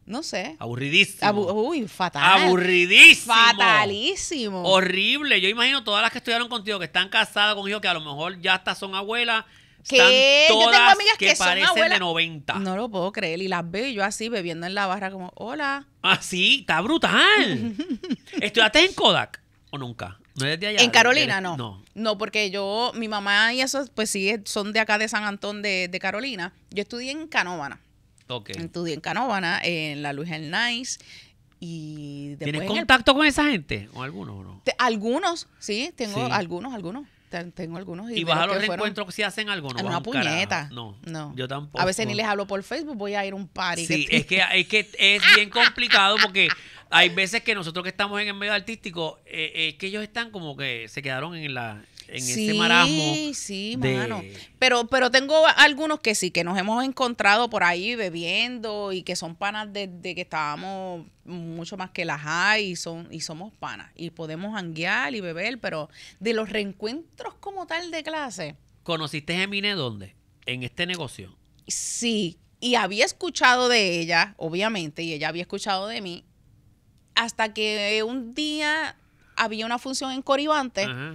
No sé.
Aburridísimo.
Abu- uy, fatal.
Aburridísimo.
Fatalísimo.
Horrible. Yo imagino todas las que estudiaron contigo que están casadas con hijos que a lo mejor ya hasta son abuelas.
¿Qué?
Están
Yo tengo
todas
amigas que son
parecen
abuelas.
de 90.
No lo puedo creer. Y las veo y yo así bebiendo en la barra como, hola.
Ah, sí, está brutal. <laughs> ¿Estudiaste en Kodak o nunca? ¿No eres de allá?
en Carolina,
¿Eres-
no.
No.
No, porque yo, mi mamá y eso, pues sí, son de acá de San Antón de, de Carolina. Yo estudié en Canóvana.
Ok.
Estudié en Canóvana, en la Luis El Nice. Y
¿Tienes
el
contacto con esa gente? ¿O alguno o no?
Te- algunos, sí, tengo
Sí.
algunos, algunos. Te- Tengo algunos.
¿Y
de
vas a
los
reencuentros si hacen algo? No,
una puñeta.
No,
no.
Yo tampoco.
A veces ni les hablo por Facebook, voy a ir a un party.
Sí,
que-
es que, es que es bien complicado porque hay veces que nosotros que estamos en el medio artístico, eh, es que ellos están como que se quedaron en la en ese marasmo.
Sí, sí,
de-
mano. Pero, pero tengo algunos que sí, que nos hemos encontrado por ahí bebiendo y que son panas desde que estábamos mucho más que las hay y, son, y somos panas. Y podemos hanguear y beber, pero de los reencuentros como tal de clase,
¿Conociste a Emine dónde? En este negocio.
Sí, y había escuchado de ella, obviamente, y ella había escuchado de mí, hasta que un día había una función en Coribante
Ajá.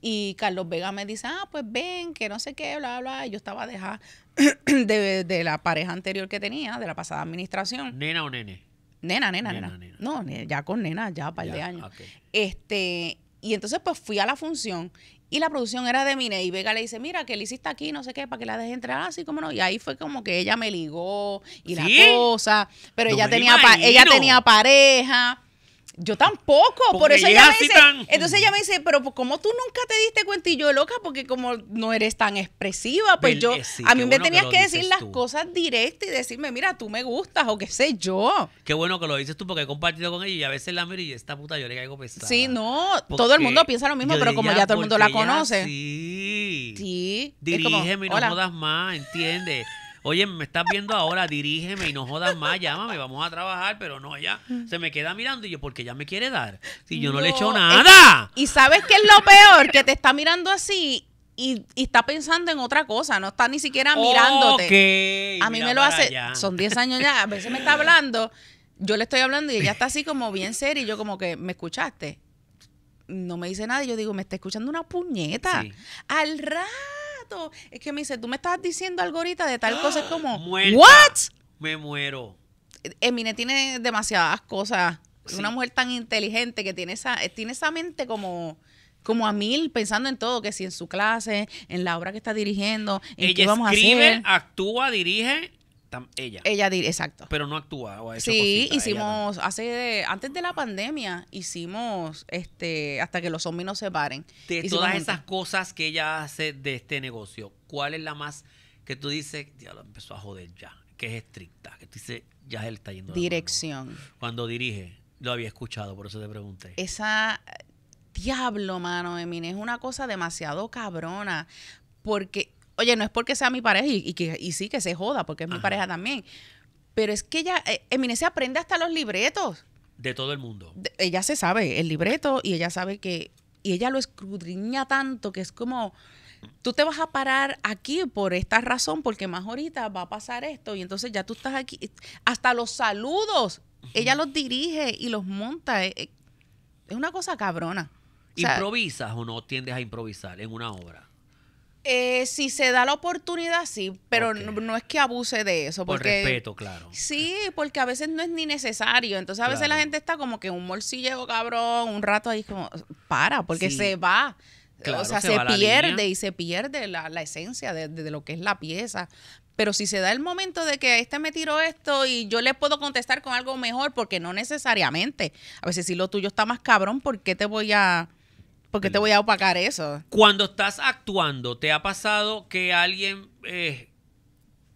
Y Carlos Vega me dice, ah, pues ven, que no sé qué, bla, bla. Y yo estaba dejada <clears throat> de, de la pareja anterior que tenía, de la pasada administración.
¿Nena o nene?
Nena, nena,
Nena,
nena.
nena.
No, ya con nena, ya un par de años. Este, y entonces pues fui a la función y la producción era de Mine y Vega le dice, mira, que le hiciste aquí, no sé qué, para que la deje entrar así, como no. Y ahí fue como que ella me ligó y
¿Sí?
la cosa, pero
No
ella tenía pa- ella tenía pareja. Yo tampoco, por eso
ella
me dice,
tan-
entonces ella me dice, pero como tú nunca te diste cuenta y yo loca, porque como no eres tan expresiva, pues yo,
eh, sí,
a mí me
bueno
tenías que, decir las
tú.
cosas directas y decirme, mira, tú me gustas o qué sé yo.
Qué bueno que lo dices tú porque he compartido con ella y a veces la miro y esta puta yo le caigo pesada.
Sí, no,
Porque
todo el mundo piensa lo mismo, pero como
ella,
ya todo el mundo la conoce.
Sí.
Sí. como,
Dirígeme y no jodas más, ¿entiendes? Oye, me estás viendo ahora, dirígeme y no jodas más, llámame, vamos a trabajar, pero no, ella se me queda mirando y yo, porque ella me quiere dar. Si yo no, le he hecho
No,
nada.
Y sabes qué es lo peor, que te está mirando así y, y está pensando en otra cosa, no está ni siquiera mirándote.
Ok,
A mí me lo hace,
allá.
son 10 años ya, a veces me está hablando, yo le estoy hablando y ella está así como bien seria y yo como que, ¿me escuchaste? No me dice nada y yo digo, me está escuchando una puñeta.
Sí.
Al rato. Es que me dice, tú me estabas diciendo algo ahorita de tal cosa, es <gasps> como,
Muerta.
¿what?
Me muero.
Emine tiene demasiadas cosas.
Sí.
una mujer tan inteligente que tiene esa, eh, tiene esa mente como, como a mil, pensando en todo, que si en su clase, en la obra que está dirigiendo, en qué
Ella
vamos a
escribe,
hacer.
actúa, dirige, tam- ella.
Ella exacto.
Pero no actúa o
Sí, hicimos, hace, antes de la pandemia, hicimos, este, hasta que los zombies nos separen.
De
Hicimos
todas
juntas.
esas cosas que ella hace de este negocio, ¿cuál es la más que tú dices, ya lo empezó a joder ya? Que es estricta, que tú dices, ya él está yendo. de la mano"?
Dirección.
Cuando dirige, lo había escuchado, por eso te pregunté.
Esa, diablo, mano, Emine, es una cosa demasiado cabrona. Porque, oye, no es porque sea mi pareja y, y que, y sí que se joda, porque es mi pareja también. Pero es que ella, eh, Emine se aprende hasta los libretos.
De todo el mundo.
de- ella se sabe el libreto y ella sabe que y ella lo escudriña tanto que es como tú te vas a parar aquí por esta razón porque más ahorita va a pasar esto y entonces ya tú estás aquí hasta los saludos ella los dirige y los monta es, es- es una cosa cabrona O sea,
¿Improvisas o no tiendes a improvisar en una obra?
Eh, si se da la oportunidad sí pero no, no es que abuse de eso
Por respeto, claro.
Sí, porque a veces no es ni necesario. Entonces a veces
Claro.
la gente está como que un morcilleo cabrón, un rato ahí como, para, porque
Sí.
se va.
Claro,
o sea,
se
pierde y se pierde la, la esencia de, de lo que es la pieza. Pero si se da el momento de que este me tiró esto y yo le puedo contestar con algo mejor, porque no necesariamente. A veces si lo tuyo está más cabrón, ¿por qué te voy a, por qué te voy a opacar eso?
Cuando estás actuando, ¿te ha pasado que alguien eh,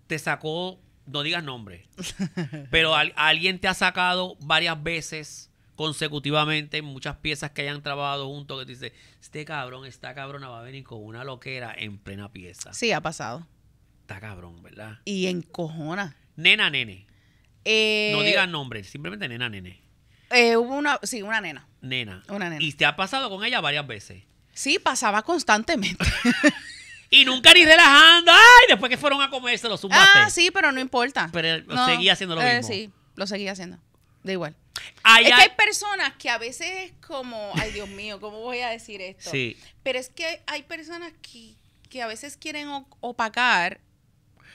te sacó, no digas nombre, <laughs> pero al- alguien te ha sacado varias veces consecutivamente en muchas piezas que hayan trabajado juntos que te dice, este cabrón, esta cabrona va a venir con una loquera en plena pieza.
Sí, ha pasado.
Está cabrón, ¿verdad?
Y encojona.
Nena, nene.
Eh,
No digas nombre, simplemente nena, nene.
eh, hubo una, sí, una nena.
Nena.
Una nena.
Y te ha pasado con ella varias veces.
Sí, pasaba constantemente. <laughs>
Y nunca ni relajando. ¡Ay! Después que fueron a comer, se lo zumbaste.
ah, sí, pero no importa.
Pero seguía haciendo lo
eh,
mismo.
Sí, lo seguía haciendo. Da igual.
Ay,
es que
ay.
hay personas que a veces es como, ay Dios mío, ¿cómo voy a decir esto?
Sí.
Pero es que hay personas que, que a veces quieren opacar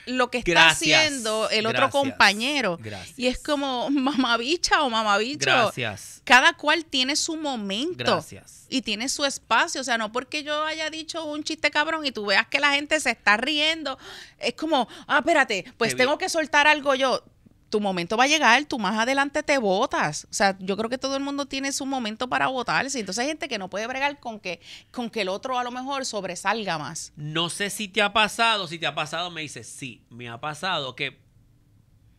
lo que está
Gracias,
haciendo el otro compañero.
gracias.
Y es como mamabicha o mamabicho.
Gracias.
Cada cual tiene su momento.
Gracias.
Y tiene su espacio. O sea, no porque yo haya dicho un chiste cabrón y tú veas que la gente se está riendo. Es como, ah, espérate, pues
Te vi-
tengo que soltar algo yo. Tu momento va a llegar, tú más adelante te votas. O sea, yo creo que todo el mundo tiene su momento para votarse. Entonces hay gente que no puede bregar con que, con que el otro a lo mejor sobresalga más.
No sé si te ha pasado, si te ha pasado, me dices, sí, me ha pasado que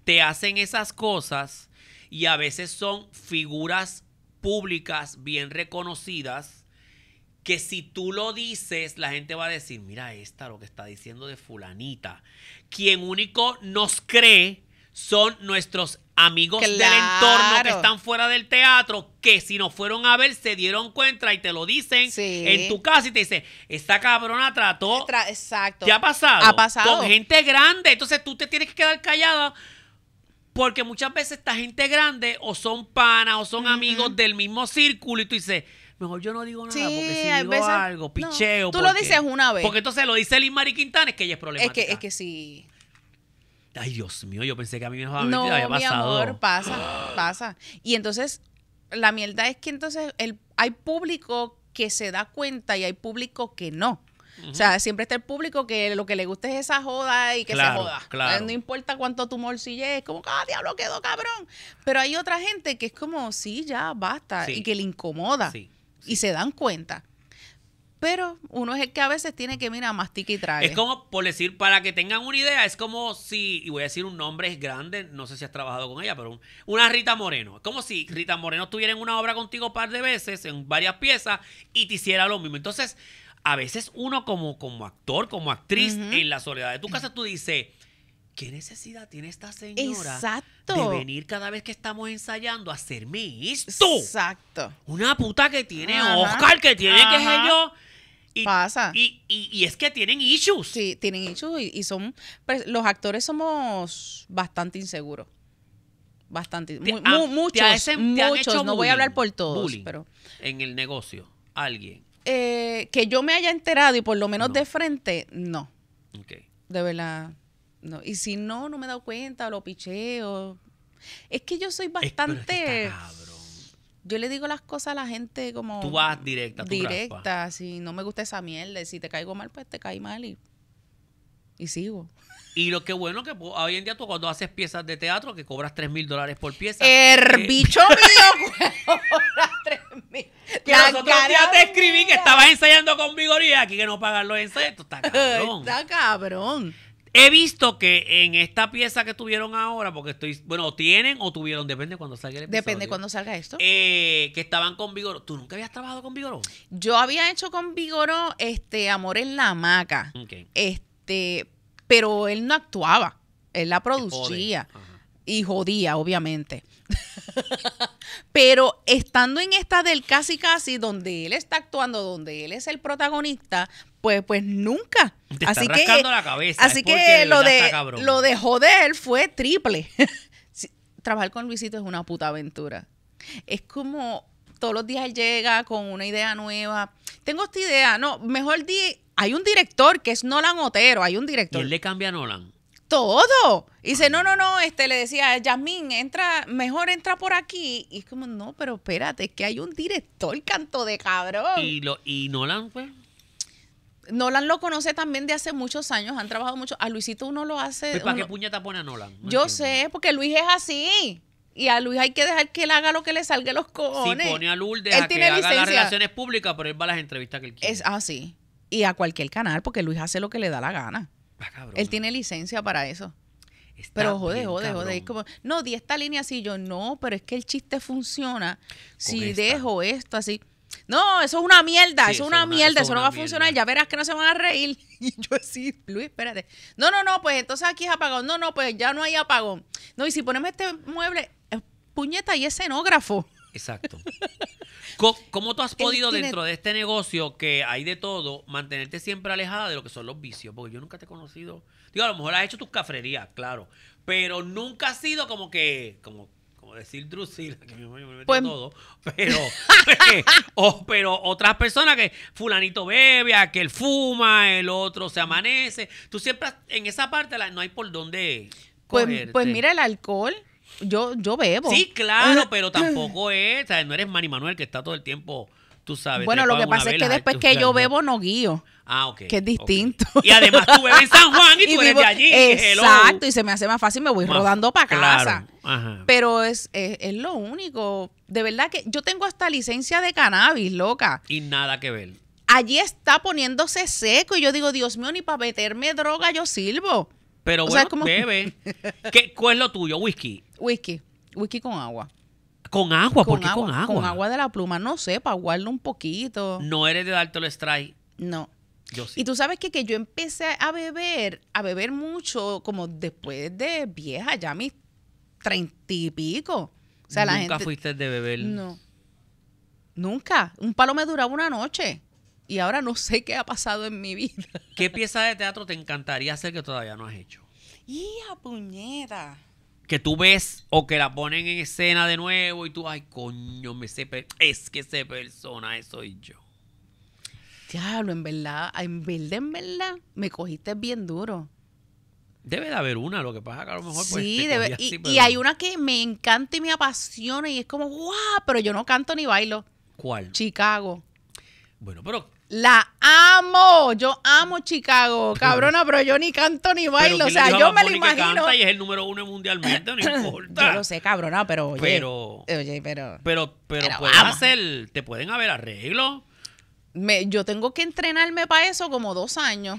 te hacen esas cosas y a veces son figuras públicas bien reconocidas que si tú lo dices, la gente va a decir, mira esta lo que está diciendo de fulanita. Quien único nos cree son nuestros amigos del entorno que están fuera del teatro, que si nos fueron a ver se dieron cuenta y te lo dicen
Sí.
en tu casa y te dicen, esta cabrona trató
Tra- Exacto.
¿Te ha pasado?
Ha pasado.
Con gente grande. Entonces tú te tienes que quedar callada porque muchas veces esta gente grande o son panas o son amigos del mismo círculo y tú dices, mejor yo no digo nada
Sí,
porque si digo
veces-
algo,
no,
picheo.
tú lo dices una vez.
Porque entonces lo dice Liz Mari Quintana, es que ella es
es
problemática.
que, es que sí.
Ay, Dios mío, yo pensé que a mí me
No,
había
mi
pasado.
amor, pasa, <gasps> pasa. Y entonces, la mierda es que entonces el, hay público que se da cuenta y hay público que no. O sea, siempre está el público que lo que le gusta es esa joda y que
Claro,
se joda.
claro.
No importa cuánto tu morcille es, como, ah, diablo, quedó cabrón. Pero hay otra gente que es como, sí, ya, basta,
Sí.
y que le incomoda.
Sí,
Y se dan cuenta. Pero uno es el que a veces tiene que, mira, mastica y trague.
Es como, por decir, para que tengan una idea, es como si, y voy a decir un nombre, es grande, no sé si has trabajado con ella, pero un- una Rita Moreno. Es como si Rita Moreno estuviera en una obra contigo un par de veces, en varias piezas, y te hiciera lo mismo. Entonces, a veces uno como, como actor, como actriz, en la soledad de tu casa, tú dices, ¿qué necesidad tiene esta señora
Exacto.
de venir cada vez que estamos ensayando a hacerme esto?
Exacto.
Una puta que tiene
Ajá.
Oscar, que tiene que sé yo. Y,
Pasa.
Y, y- y es que tienen issues.
Sí, tienen issues y, y son. pues, los actores somos bastante inseguros. Bastante.
Te
mu-
han-
mu-
te
muchos.
te
muchos. No voy a hablar por todos,
bullying
pero.
En el negocio, alguien.
eh, que yo me haya enterado y por lo menos
No.
de frente, no.
Ok.
De verdad. No. Y si no, no me he dado cuenta, lo picheo. Es que yo soy
pero es que
bastante.
está cabrón.
Yo le digo las cosas a la gente como.
Tú vas directa, tú
directa.
raspas.
Si no me gusta esa mierda. Si te caigo mal, pues te caí mal y. Y sigo.
Y lo que bueno que hoy en día tú cuando haces piezas de teatro que cobras 3 mil dólares por pieza.
El
eh,
bicho <laughs> mío cobra tres mil.
que
La
los otros días
cara
te escribí que
mía.
estabas ensayando con vigor y aquí que no pagan los ensayos. <laughs> Está cabrón.
Está cabrón.
He visto que en esta pieza que tuvieron ahora, porque estoy, bueno, tienen o tuvieron, depende cuando salga el episodio.
Depende cuando salga esto.
Eh, que estaban con Vigoro. ¿Tú nunca habías trabajado con Vigoro?
Yo había hecho con Vigoro este Amor en la hamaca. Este, pero él no actuaba. Él la producía. Y jodía, obviamente. <laughs> pero estando en esta del casi casi, donde él está actuando, donde él es el protagonista, pues, pues nunca.
Te está
así que,
rascando la cabeza,
Así que lo de, lo de joder fue triple. <laughs> Trabajar con Luisito es una puta aventura. Es como todos los días él llega con una idea nueva. Tengo esta idea, no, mejor di, hay un director que es Nolan Otero, hay un
Y
director.
él le cambia a Nolan.
Todo. Y dice, no, no, no, este le decía, Yasmín, entra, mejor entra por aquí. Y es como, no, pero espérate, es que hay un director, canto de cabrón.
Y, lo, y Nolan, pues.
Nolan lo conoce también de hace muchos años, han trabajado mucho. A Luisito uno lo hace.
pues, ¿Para qué puñeta pone a Nolan? No
yo
entiendo.
sé, porque Luis es así. Y a Luis hay que dejar que él haga lo que le salga los
Si
cojones.
pone a Lourdes
Él
a que
tiene
haga las relaciones públicas, pero él va a las entrevistas que él quiere.
Es así. Y a cualquier canal, porque Luis hace lo que le da la gana.
Ah.
Él tiene licencia para eso.
Está
Pero jode,
bien,
jode, jode. Es como, no, di esta línea así. Yo, no, pero es que el chiste funciona si
esta.
dejo esto así. No, eso es una mierda,
Sí,
eso es una mierda, eso no va a funcionar.
mierda.
Ya verás que no se van a reír. <laughs> Y yo así, Luis, espérate. No, no, no, pues entonces aquí es apagón. No, no, pues ya no hay apagón. No, y si ponemos este mueble, es puñeta y escenógrafo.
Exacto. Co- ¿Cómo tú has podido
tiene-
dentro de este negocio que hay de todo mantenerte siempre alejada de lo que son los vicios? Porque yo nunca te he conocido. Digo, a lo mejor has hecho tus cafrerías, claro. Pero nunca has sido como que, como, como decir Drusila, que mi mamá me metió
Pues-
todo. Pero, <laughs> o- pero otras personas que fulanito bebe, aquel fuma, el otro se amanece. Tú siempre en esa parte la- no hay por dónde.
Pues,
cogerte.
pues mira, el alcohol, yo, yo bebo.
Sí, claro, pero tampoco es, o sea, no eres Manny Manuel que está todo el tiempo, tú sabes.
Bueno, lo que pasa es que después que yo bebo no guío.
Ah, ok.
que es distinto.
Y además tú bebes en San Juan y, <laughs> tú eres
vivo-
de allí.
Exacto, y se me hace más fácil, me voy
Más-
rodando para
claro,
casa.
Ajá.
Pero es, es, es lo único. De verdad que yo tengo hasta licencia de cannabis, loca.
Y nada que ver.
Allí está poniéndose seco y yo digo, Dios mío, ni para meterme droga yo sirvo.
Pero
O sea,
bueno, bebe. ¿Qué, ¿Cuál es lo tuyo? Whisky.
Whisky, whisky con agua.
Con agua, ¿por qué con agua?
Con agua de la pluma, no sé, para aguarlo un poquito.
No eres de dártelo strike.
No.
Yo sí.
Y tú sabes que, que yo empecé a beber, a beber mucho, como después de vieja, ya mis treinta y pico. O sea, la
Nunca
gente.
fuiste de beber.
No. Nunca. Un palo me duraba una noche. Y ahora no sé qué ha pasado en mi vida. <laughs>
¿Qué pieza de teatro te encantaría hacer que todavía no has hecho?
¡Y a puñeta!
que tú ves o que la ponen en escena de nuevo y tú, ay, coño, me sé, es que ese personaje soy yo.
Diablo, en verdad, en verdad, en verdad, me cogiste bien duro.
Debe de haber una, lo que pasa que a lo mejor pues,
sí,
te
debe- y,
así,
y hay una que me encanta y me apasiona y es como, ¡guau! Pero yo no canto ni bailo.
¿Cuál?
Chicago.
Bueno, pero
La amo, yo amo Chicago, cabrona, pero yo ni canto ni bailo, o
¿quién le
sea, yo me lo imagino.
canta y es el número uno mundialmente, no <clears throat> importa.
Yo lo sé, cabrona, pero oye,
Pero-
oye, pero
Pero, pero,
Pero
puedes hacer, te pueden haber arreglos.
me- yo tengo que entrenarme para eso como dos años.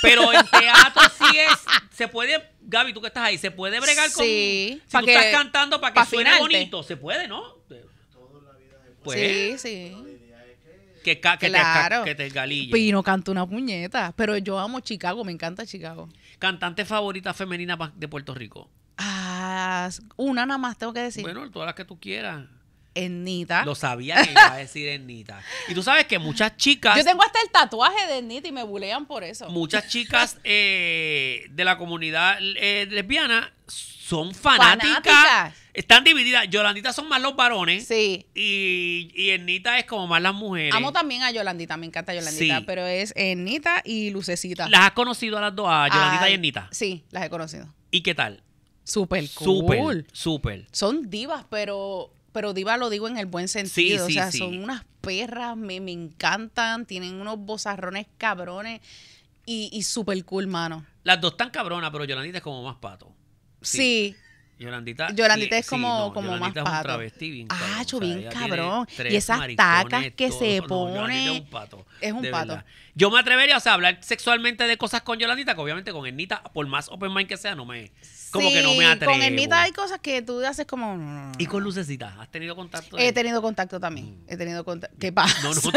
Pero en <laughs> teatro sí es, se puede, Gaby, tú que estás ahí, se puede bregar con,
Sí,
si tú
que-
estás cantando para que
pa'
suene
afinarte.
bonito, se puede, ¿no? Pues,
sí, sí.
Que, ca- que
Claro.
te, que te galille.
Y no canto una puñeta, pero yo amo Chicago, me encanta Chicago.
Cantante favorita femenina de Puerto Rico.
Ah, una nada más tengo que decir.
Bueno, todas las que tú quieras.
Ennita.
Lo sabía que iba a decir Ernita. Y tú sabes que muchas chicas,
Yo tengo hasta el tatuaje de Ennita y me bulean por eso.
muchas chicas <laughs> eh, de la comunidad eh, lesbiana son fanáticas.
Fanáticas.
Están divididas. Yolandita son más los varones.
Sí.
Y, y Ernita es como más las mujeres.
Amo también a Yolandita, me encanta Yolandita,
Sí.
pero es Ennita y Lucecita.
¿Las has conocido a las dos, a Yolandita
Ay,
y Ernita?
Sí, las he conocido.
¿Y qué tal?
Súper
Súper,
cool.
súper.
Son divas, pero pero diva lo digo en el buen sentido.
sí,
o sea,
sí.
son unas perras, me, me encantan, tienen unos bozarrones cabrones y, y súper cool, mano.
Las dos están cabronas, pero Yolandita es como más pato.
Sí.
Yolandita,
Yolandita
y-
es como,
sí, no,
como
Yolandita
más
es un
pato.
travesti bien
Ah,
cabrón, o sea,
bien cabrón. Y esas tacas que
todo.
se
No,
pone.
Es un pato.
Es un pato.
verdad. Yo me atrevería, o sea, a hablar sexualmente de cosas con Yolandita, que obviamente con Ernita, por más open mind que sea, no me... Como que no me atrevo.
Con Ernita hay cosas que tú haces como.
Y con Lucecita, ¿has tenido contacto?
He tenido contacto también. He tenido contacto. ¿Qué pasa?
No, no. <laughs>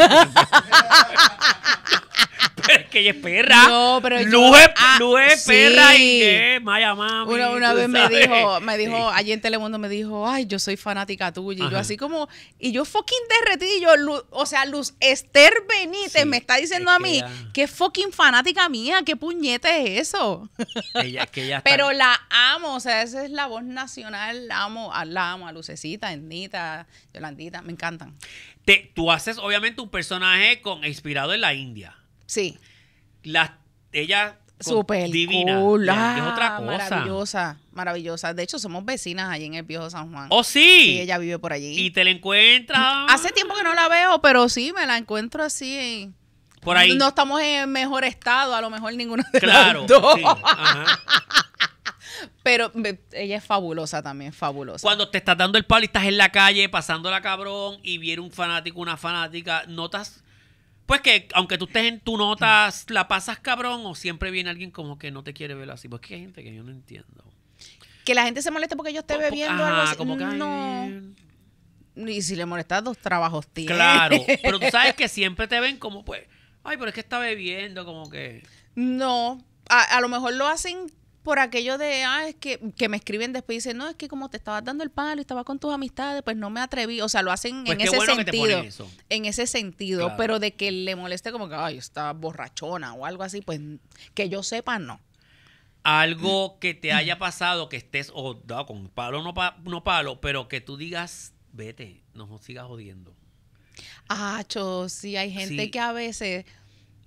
<laughs> que ella es perra.
No, pero
Luz es,
ah,
Luz es
sí.
perra y que Maya mami.
Una, una vez me dijo, me dijo,
Sí.
allí en Telemundo me dijo, ay, yo soy fanática tuya. Y yo así como, y yo fucking derretí. Yo, Lu- o sea, Luz Esther Benítez
Sí,
me está diciendo
es
a
que
mí
ella-
que fucking fanática mía, qué puñete es eso.
Ella, que ella <laughs> está-
Pero la amo, o sea, esa es la voz nacional, la amo, la amo a Lucecita, Ernita, Yolandita, me encantan.
Te- tú haces obviamente un personaje con, inspirado en la India.
Sí,
La, ella
súper
divina.
cool,
ya,
ah,
es otra cosa.
maravillosa, maravillosa. De hecho, somos vecinas allí en el viejo San Juan.
Oh, sí.
Sí, ella vive por allí.
Y te la encuentras
Hace tiempo que no la veo, pero sí, me la encuentro así.
por ahí.
No estamos en mejor estado, a lo mejor ninguno de
claro.
las dos.
sí, ajá. <laughs>
Pero ella es fabulosa también, fabulosa.
Cuando te estás dando el palo y estás en la calle pasándola cabrón y viene un fanático, una fanática, notas, pues que aunque tú estés en tu notas, la pasas cabrón o siempre viene alguien como que no te quiere ver así. Pues que hay gente que yo no entiendo.
Que la gente se moleste porque yo esté bebiendo
ajá,
algo así.
como que,
no. Y si le molestas, dos trabajos tiene.
Claro, pero tú sabes <laughs> que siempre te ven como pues, ay, pero es que está bebiendo, como que...
No, a, a lo mejor lo hacen por aquello de, ah, es que, que me escriben después y dicen, no, es que como te estabas dando el palo y estaba con tus amistades, pues no me atreví. O sea, lo hacen
Pues
en
qué
ese
bueno
sentido. En ese sentido,
Claro.
pero de que le moleste como que, ay, está borrachona o algo así, pues que yo sepa, no.
Algo que te haya pasado, que estés, o con palo no, pa- no palo, pero que tú digas, vete, no sigas jodiendo.
Ah, cho, sí, hay gente
Sí.
que a veces,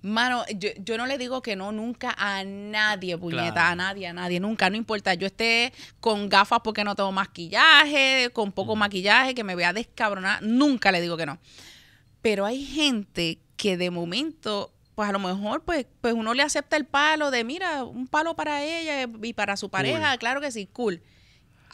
mano, yo, yo no le digo que no nunca a nadie, puñeta,
Claro.
a nadie, a nadie, nunca, no importa. Yo esté con gafas porque no tengo maquillaje, con
Mm.
poco maquillaje, que me vea descabronada, nunca le digo que no. Pero hay gente que de momento, pues a lo mejor, pues, pues uno le acepta el palo de, mira, un palo para ella y para su pareja, claro que sí, cool.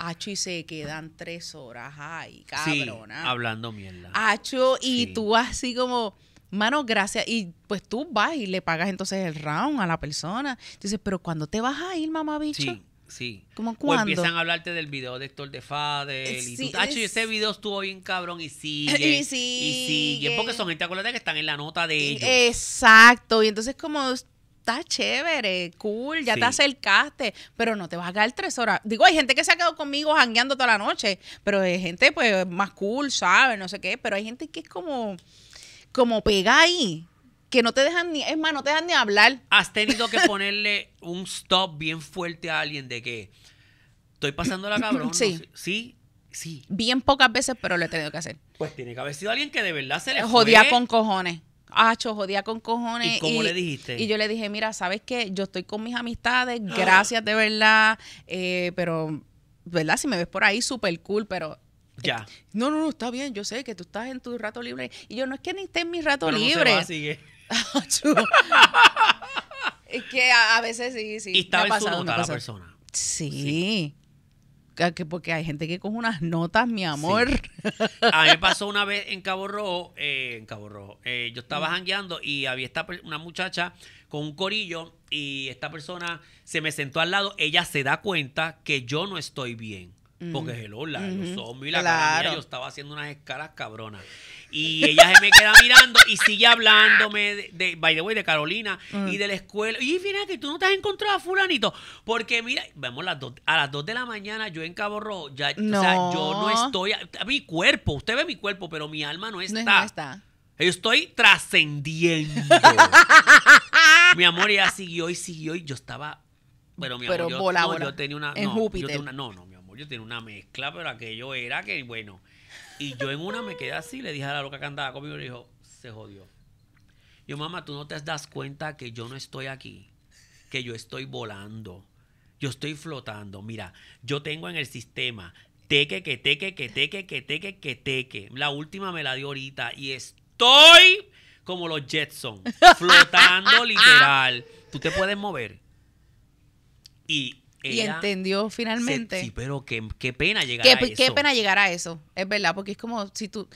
Acho, y se quedan tres horas, ay, cabrona.
Sí, hablando mierda.
Hacho, y
Sí.
tú así como, mano, gracias. Y pues tú vas y le pagas entonces el round a la persona. Dices, pero ¿cuándo te vas a ir, mamá bicho?
sí, sí.
¿Cómo
O
cuándo?
empiezan a hablarte del video de Héctor de Fadel. Y
Sí,
tú, "Acho,
es-
ese video estuvo bien cabrón y sigue. <laughs>
Y
Y
sigue.
sigue. Porque son gente, acuérdate que están en la nota de ellos.
Exacto. Y entonces como está chévere, cool, ya
Sí.
te acercaste, pero no te vas a quedar tres horas. Digo, hay gente que se ha quedado conmigo jangueando toda la noche, pero hay gente pues más cool, ¿sabes? No sé qué, pero hay gente que es como, como pega ahí, que no te dejan ni, es más, no te dejan ni hablar.
Has tenido que ponerle un stop bien fuerte a alguien de que estoy pasando la cabrón.
Sí.
Sí, sí.
Bien pocas veces, pero lo he tenido que hacer.
Pues tiene que haber sido alguien que de verdad se le
Jodía
fue.
con cojones. Acho, jodía con cojones.
¿Y cómo le dijiste?
Y yo le dije, mira, ¿sabes qué? Yo estoy con mis amistades, <gasps> gracias de verdad, eh, pero, ¿verdad? Si me ves por ahí, súper cool, pero
Ya.
No, no, no, está bien, yo sé que tú estás en tu rato libre. Y yo, no es que ni esté en mi rato
Pero no se
libre.
va, sigue. <laughs>
es que a, a veces sí, sí.
Y estaba
me ha
en su
pasado, me
nota
ha
la persona.
Sí. Que- que Porque hay gente que coge unas notas, mi amor.
A mí me pasó una vez en Cabo Rojo, eh, en Cabo Rojo, eh, yo estaba jangueando y había esta, una muchacha con un corillo y esta persona se me sentó al lado, ella se da cuenta que yo no estoy bien. Porque hello, la, los
Ujú,
zombies, la cara mía,
claro.
yo estaba haciendo unas escalas cabronas. Y ella se me queda mirando y sigue hablándome de, de- by the way, de Carolina y de la escuela. Y que tú no te has encontrado a fulanito. Porque mira, vemos las dos, a las 2 de la mañana yo en Cabo Rojo, ya, o sea,
No.
yo no estoy, a- mi cuerpo, usted ve mi cuerpo, pero mi alma no
No,
está.
no está.
Yo estoy trascendiendo. <laughs> mi amor, ella siguió y siguió y yo estaba. Pero mi amor,
Pero
yo,
bola,
no,
bola.
yo tenía una.
En
no, yo
Júpiter.
tenía una- no, no, yo tenía una mezcla, pero aquello era que, bueno. Y yo en una me quedé así, le dije a la loca que andaba conmigo, le dijo, se jodió. Yo, mamá, tú no te das cuenta que yo no estoy aquí, que yo estoy volando, yo estoy flotando. Mira, yo tengo en el sistema teque, que teque, que teque, que teque, que teque. La última me la dio ahorita y estoy como los Jetson, flotando <laughs> literal. Tú te puedes mover. Y
Y entendió
se-
finalmente.
sí, pero qué, qué pena llegar
Qué,
a eso.
qué pena llegar a eso, es verdad, porque es como si tú,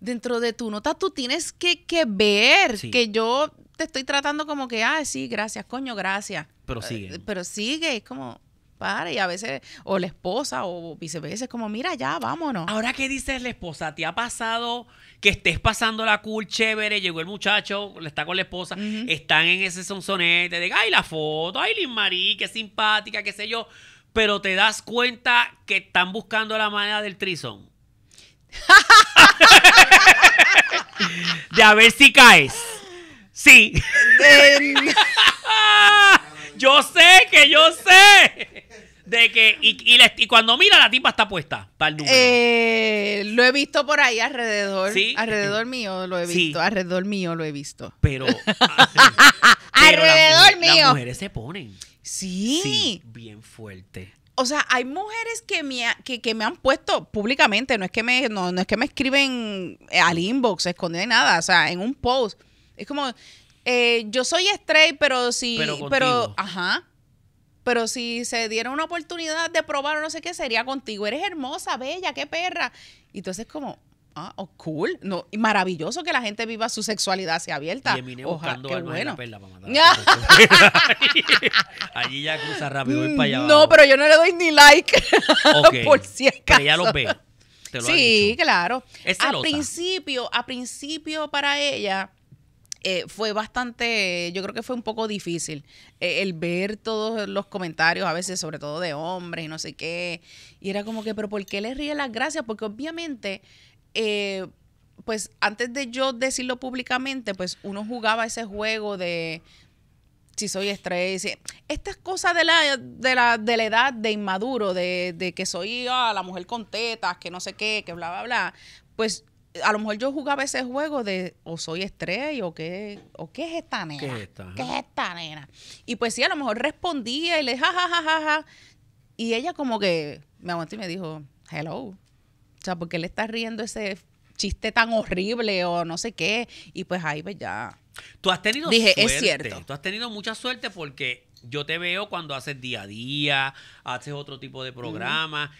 dentro de tu nota, tú tienes que, que ver
Sí.
que yo te estoy tratando como que, ah, sí, gracias, coño, gracias.
Pero
Eh,
sigue.
Pero sigue, es como, para, y a veces, o la esposa, o viceversa, es como, mira, ya, vámonos.
Ahora que dices la esposa, ¿te ha pasado que estés pasando la cool chévere? Llegó el muchacho, está con la esposa, están en ese sonsonete de, ay, la foto, ay, Liz Marie, qué simpática, qué sé yo. Pero te das cuenta que están buscando la manera del trison. <laughs> de a ver si caes. Sí. <laughs> Yo sé que yo sé. De que, y, y, la- y cuando mira, la tipa está puesta para el número.
eh, lo he visto por ahí alrededor.
Sí.
Alrededor mío lo he
Sí.
visto. Alrededor mío lo he visto.
Pero. <laughs> pero
Alrededor mío.
las mujeres se ponen.
Sí.
Sí, bien fuerte.
O sea, hay mujeres que me, ha- que, que me han puesto públicamente, no es que me, no, no es que me escriben eh, al inbox, esconder nada, o sea, en un post. Es como, eh, yo soy straight, pero si,
Pero
ajá. Pero si se diera una oportunidad de probar o no sé qué, sería contigo. Eres hermosa, bella, qué perra. Y entonces como, ah, oh, cool. No, y maravilloso que la gente viva su sexualidad hacia abierta.
Y
Ojalá,
buscando en la
bueno.
perla para matar. <laughs> <laughs> Allí ya cruza rápido, voy para allá.
No,
abajo.
pero yo no le doy ni like. <laughs>
Ok.
por si acaso.
Pero ella los ve. Te lo ha
Sí,
dicho.
claro.
Es
a principio, a principio para ella eh, fue bastante, yo creo que fue un poco difícil eh, el ver todos los comentarios, a veces sobre todo de hombres y no sé qué. Y era como que, pero ¿por qué le ríe las gracias? Porque obviamente, eh, pues antes de yo decirlo públicamente, pues uno jugaba ese juego de si soy estrés. si- Estas cosas de la, de la, de la edad de inmaduro, de, de que soy ah, la mujer con tetas, que no sé qué, que bla, bla, bla, pues a lo mejor yo jugaba ese juego de o soy estrella o qué, o qué es esta nena.
¿Qué es esta?
¿Qué es esta nena? Y pues sí, a lo mejor respondía y le ja, ja, ja, ja, ja. Y ella como que me aguantó y me dijo, hello. O sea, ¿por qué le estás riendo ese chiste tan horrible o no sé qué? Y pues ahí pues ya.
Tú has tenido
Dije,
suerte.
es cierto.
Tú has tenido mucha suerte porque yo te veo cuando haces día a día, haces otro tipo de programa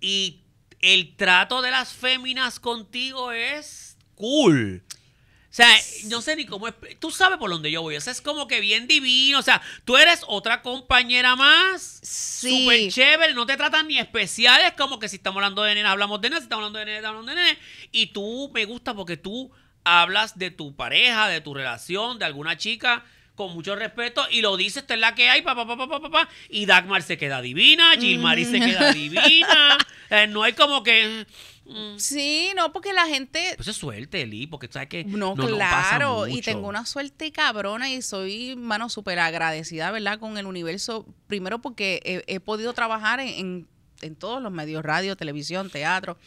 y el trato de las féminas contigo es cool. O sea, no sé ni cómo. expl- Tú sabes por dónde yo voy. O sea, es como que bien divino. O sea, tú eres otra compañera más.
Sí.
Súper chévere. No te tratan ni especial. Es como que si estamos hablando de nena, hablamos de nena. Si estamos hablando de nena, hablamos de nene. Y tú me gusta porque tú hablas de tu pareja, de tu relación, de alguna chica con mucho respeto y lo dices, esta es la que hay, pa, pa, pa, pa, pa, y Dagmar se queda divina, Gilmari se queda divina, <laughs> Eh, no hay como que, mm,
Sí, no, porque la gente
pues es suerte, Eli, porque sabes que
No,
no, no pasa
claro, y tengo una suerte cabrona y soy, mano, súper agradecida, ¿verdad? Con el universo, primero porque he, he podido trabajar en, en- en todos los medios, radio, televisión, teatro,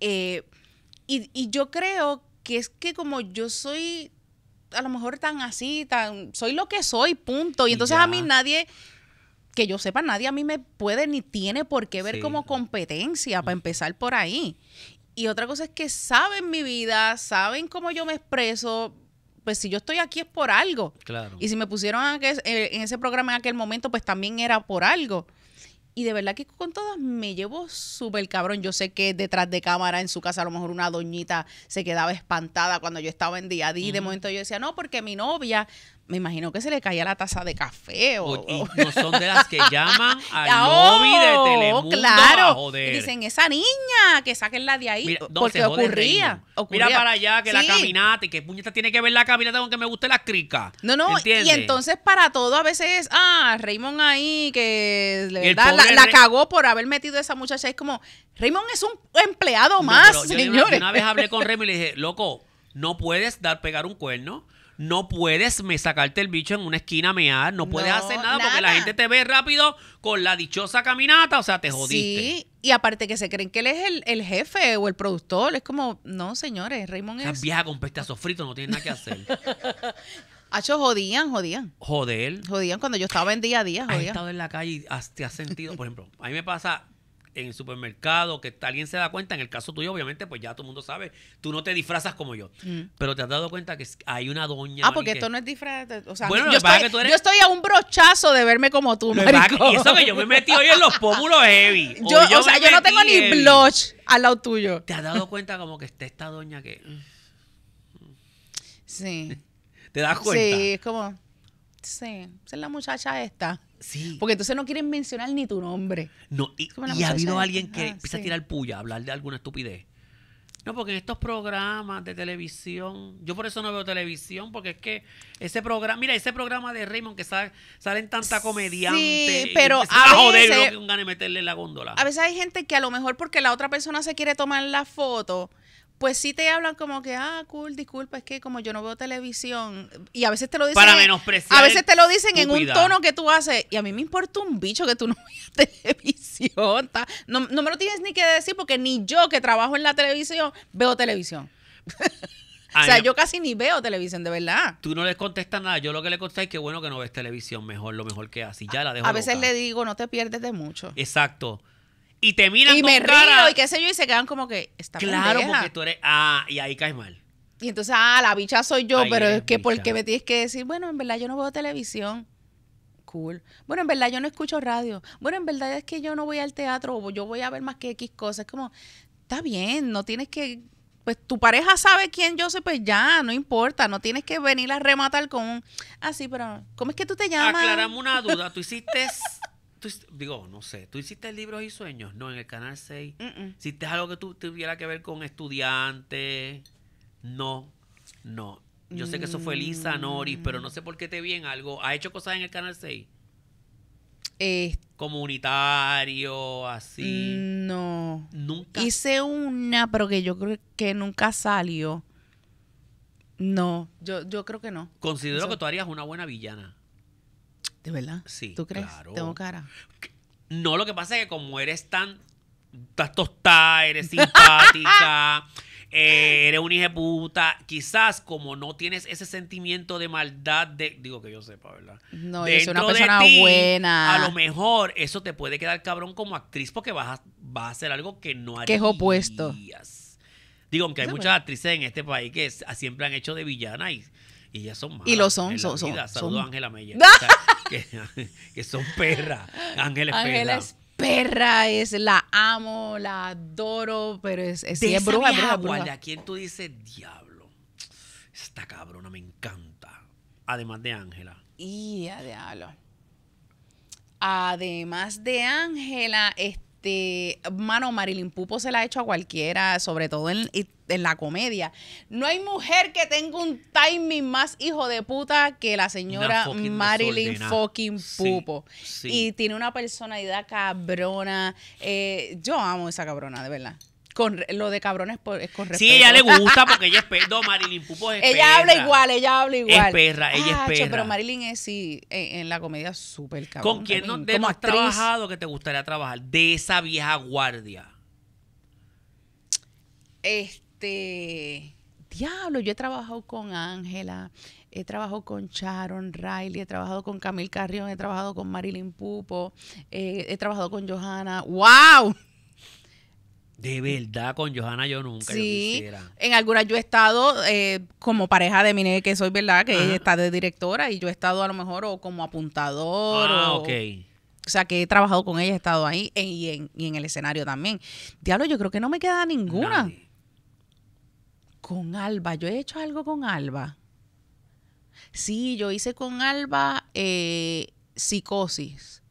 eh, y, y yo creo que es que como yo soy a lo mejor tan así, tan, soy lo que soy, punto, y entonces
ya.
a mí nadie... Que yo sepa, nadie a mí me puede ni tiene por qué ver
Sí.
como competencia, para empezar por ahí. Y otra cosa es que saben mi vida, saben cómo yo me expreso. Pues si yo estoy aquí es por algo.
Claro.
Y si me pusieron eh, en ese programa en aquel momento, pues también era por algo. Y de verdad que con todas me llevo súper cabrón. Yo sé que detrás de cámara en su casa a lo mejor una doñita se quedaba espantada cuando yo estaba en día a día. Y de momento yo decía, no, porque mi novia, me imagino que se le caía la taza de café o...
O- y
o-
no son de las que llaman <laughs> al
¡Oh!
lobby de Telemundo
claro.
a joder.
Y dicen, esa niña, que saquenla de ahí.
Mira, no,
porque ocurría,
Raymond.
ocurría.
Mira para allá que la caminata y que puñeta tiene que ver la caminata con que me guste la crica.
No, no,
¿Entiendes?
y entonces para todo a veces, ah, Raymond ahí que verdad la, la cagó por haber metido a esa muchacha. Es como, Raymond es un empleado
No,
más,
una,
señores.
de una vez hablé con <laughs> Remy y le dije, loco, no puedes dar pegar un cuerno. No puedes me sacarte el bicho en una esquina a mear, no puedes
No,
hacer nada, porque la gente te ve rápido con la dichosa caminata, o sea, te jodiste.
Sí, y aparte que se creen que él es el, el jefe o el productor. Es como, no, señores, Raymond es...
vieja con pestazo frito no tiene nada que hacer. <laughs>
Hacho, jodían, jodían.
Joder.
Jodían cuando yo estaba en día a día,
has
jodían.
estado en la calle y has- te has sentido, por ejemplo, a mí me pasa en el supermercado que alguien se da cuenta, en el caso tuyo, obviamente, pues ya todo el mundo sabe, tú no te disfrazas como yo, pero te has dado cuenta que hay una doña.
Mm. Ah, porque esto no es disfraz. O sea,
Bueno,
yo, estoy,
es que tú eres-
yo estoy a un brochazo de verme como tú, maricón.
y eso que yo me metí hoy en los pómulos heavy. <laughs>
Yo, o sea, yo no tengo ni
heavy.
blush al lado tuyo.
¿Te has dado cuenta como que está esta doña que...
Sí. <laughs>
¿Te das cuenta?
Sí, es como. Sí, es la muchacha esta.
Sí.
Porque entonces no quieren mencionar ni tu nombre.
No, y, ha habido alguien que
Ah,
empieza a tirar puya, a hablar de alguna estupidez. No, porque en estos programas de televisión, yo por eso no veo televisión, porque es que ese programa, mira, ese programa de Raymond que sale, salen tanta comediante.
Sí, pero a
joder,
veces-
lo que un gana de meterle en la góndola.
A veces hay gente que a lo mejor porque la otra persona se quiere tomar la foto, pues sí te hablan como que, ah, cool, disculpa, es que como yo no veo televisión. Y a veces te lo dicen.
Para menospreciar
A veces te lo dicen en un tono que tú haces. Y a mí me importa un bicho que tú no <laughs> veas televisión. No, no me lo tienes ni que decir porque ni yo que trabajo en la televisión veo televisión. <laughs> O sea, yo casi ni veo televisión, de verdad.
Tú no les contestas nada. Yo lo que le contesto es que bueno que no ves televisión, mejor, lo mejor que haces. Ya la dejo
A veces le digo, no te pierdes de mucho.
Exacto. Y te miran
Y
con
me
cara-
río y qué sé yo, y se quedan como que, está
Claro,
pendeja.
porque tú eres... Ah, y ahí caes mal.
Y entonces, ah, la bicha soy yo, pero es que porque me tienes que decir, bueno, en verdad yo no veo televisión. Cool. Bueno, en verdad yo no escucho radio. Bueno, en verdad es que yo no voy al teatro o yo voy a ver más que X cosas. Es como, está bien, no tienes que, pues tu pareja sabe quién yo soy, pues ya, no importa. No tienes que venir a rematar con un, ah, sí, pero, ¿cómo es que tú te llamas?
Aclaramos una duda. Tú hiciste... tú digo, no sé. ¿Tú hiciste libros y sueños? No, en el Canal 6.
Mm-mm.
¿Hiciste algo que tú tuviera que ver con estudiantes? No, no. Yo sé que eso fue Lisa Noris, pero no sé por qué te vi en algo. ¿Ha hecho cosas en el Canal 6?
Eh,
Comunitario, así.
no.
Nunca.
Hice una, pero que yo creo que nunca salió. No, yo, yo creo que no.
Considero que tú harías una buena villana.
¿De verdad?
Sí,
¿Tú crees?
claro.
Tengo cara.
No, lo que pasa es que como eres tan. Estás tostada, eres simpática, eh, <laughs> eres un hija de puta, quizás como no tienes ese sentimiento de maldad, de, digo que yo sepa, ¿verdad?
No, yo soy una persona
ti,
buena.
A lo mejor eso te puede quedar cabrón como actriz porque vas a, vas a hacer algo que no harías.
Que es opuesto.
Digo, aunque hay muchas actrices en este país que siempre han hecho de villana y, y ellas son malas.
Y lo son, son- son-.
Saludos a Ángela Meyer. <laughs> que, que son perras. Ángela es
Ángela
perra.
es perra, es la amo, la adoro, pero es, es, sí, es bruja, bruja, bruja.
¿a quién tú dices, diablo? Esta cabrona me encanta. Además de Ángela.
Y a diablo. Además de Ángela, este, mano, Marilyn Pupo se la ha hecho a cualquiera, sobre todo en, en la comedia. No hay mujer que tenga un timing más hijo de puta que la señora
fucking
Marilyn fucking Pupo.
sí.
Y tiene una personalidad cabrona. Eh, yo amo esa cabrona, de verdad. Con, lo de cabrón es, por- es con respeto.
Sí, ella le gusta <laughs> porque ella es perra. No, Marilyn Pupo es
Ella habla igual, ella habla igual.
Es perra, ella es
Ah,
perra.
Pero Marilyn es sí, en, en la comedia súper cabrón.
¿Con quién no, de no has trabajado que te gustaría trabajar? De esa vieja guardia.
Este. Diablo, yo he trabajado con Ángela, he trabajado con Sharon Riley, he trabajado con Camil Carrión, he trabajado con Marilyn Pupo, eh, he trabajado con Johanna. ¡Wow!
De verdad, con Johanna yo nunca
Sí, en algunas yo he estado eh, como pareja de mi nene, que soy, ¿verdad? Que ella está de directora y yo he estado a lo mejor o como apuntador
Ah,
o,
ok.
o sea, que he trabajado con ella, he estado ahí en- y, en, y en el escenario también. Diablo, yo creo que no me queda ninguna.
Nadie.
Con Alba, yo he hecho algo con Alba. Sí, yo hice con Alba eh, Psicosis,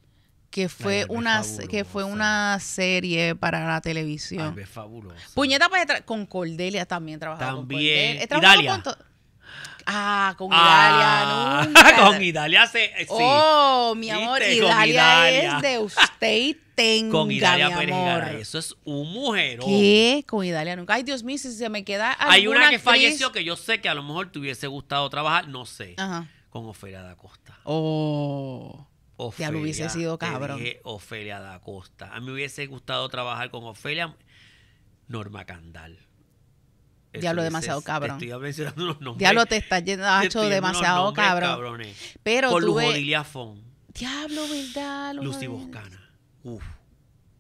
que fue una que fue una serie para la televisión.
Alba es fabulosa.
Puñeta, pues he con Cordelia también he trabajado. con
También.
Cordelia. He con to- Ah, con
Ah,
Idalia, nunca. <laughs>
con Idalia se, sí.
Oh, mi amor, Idalia,
Idalia.
es de usted tenga,
con Idalia
mi
Pérez
amor.
Garay. Eso es un mujerón.
¿Qué? Con Idalia nunca. Ay, Dios mío, si se me queda
Hay una que
actriz-
falleció que yo sé que a lo mejor te hubiese gustado trabajar, no sé.
Ajá.
Con Ofelia da Costa.
Oh.
Ofelia,
lo hubiese sido
te
cabrón.
dije Ofelia da Costa. A mí me hubiese gustado trabajar con Ofelia Norma Candal. Eso
Diablo, demasiado
te
cabrón.
estoy mencionando unos nombres.
Diablo, te estás yendo
te
a
estoy
hecho demasiado
nombres
cabrón.
cabrones.
Pero
Con Lujodilia Fon.
Diablo, ¿verdad? Lujo
Lucy Boscana. Uf.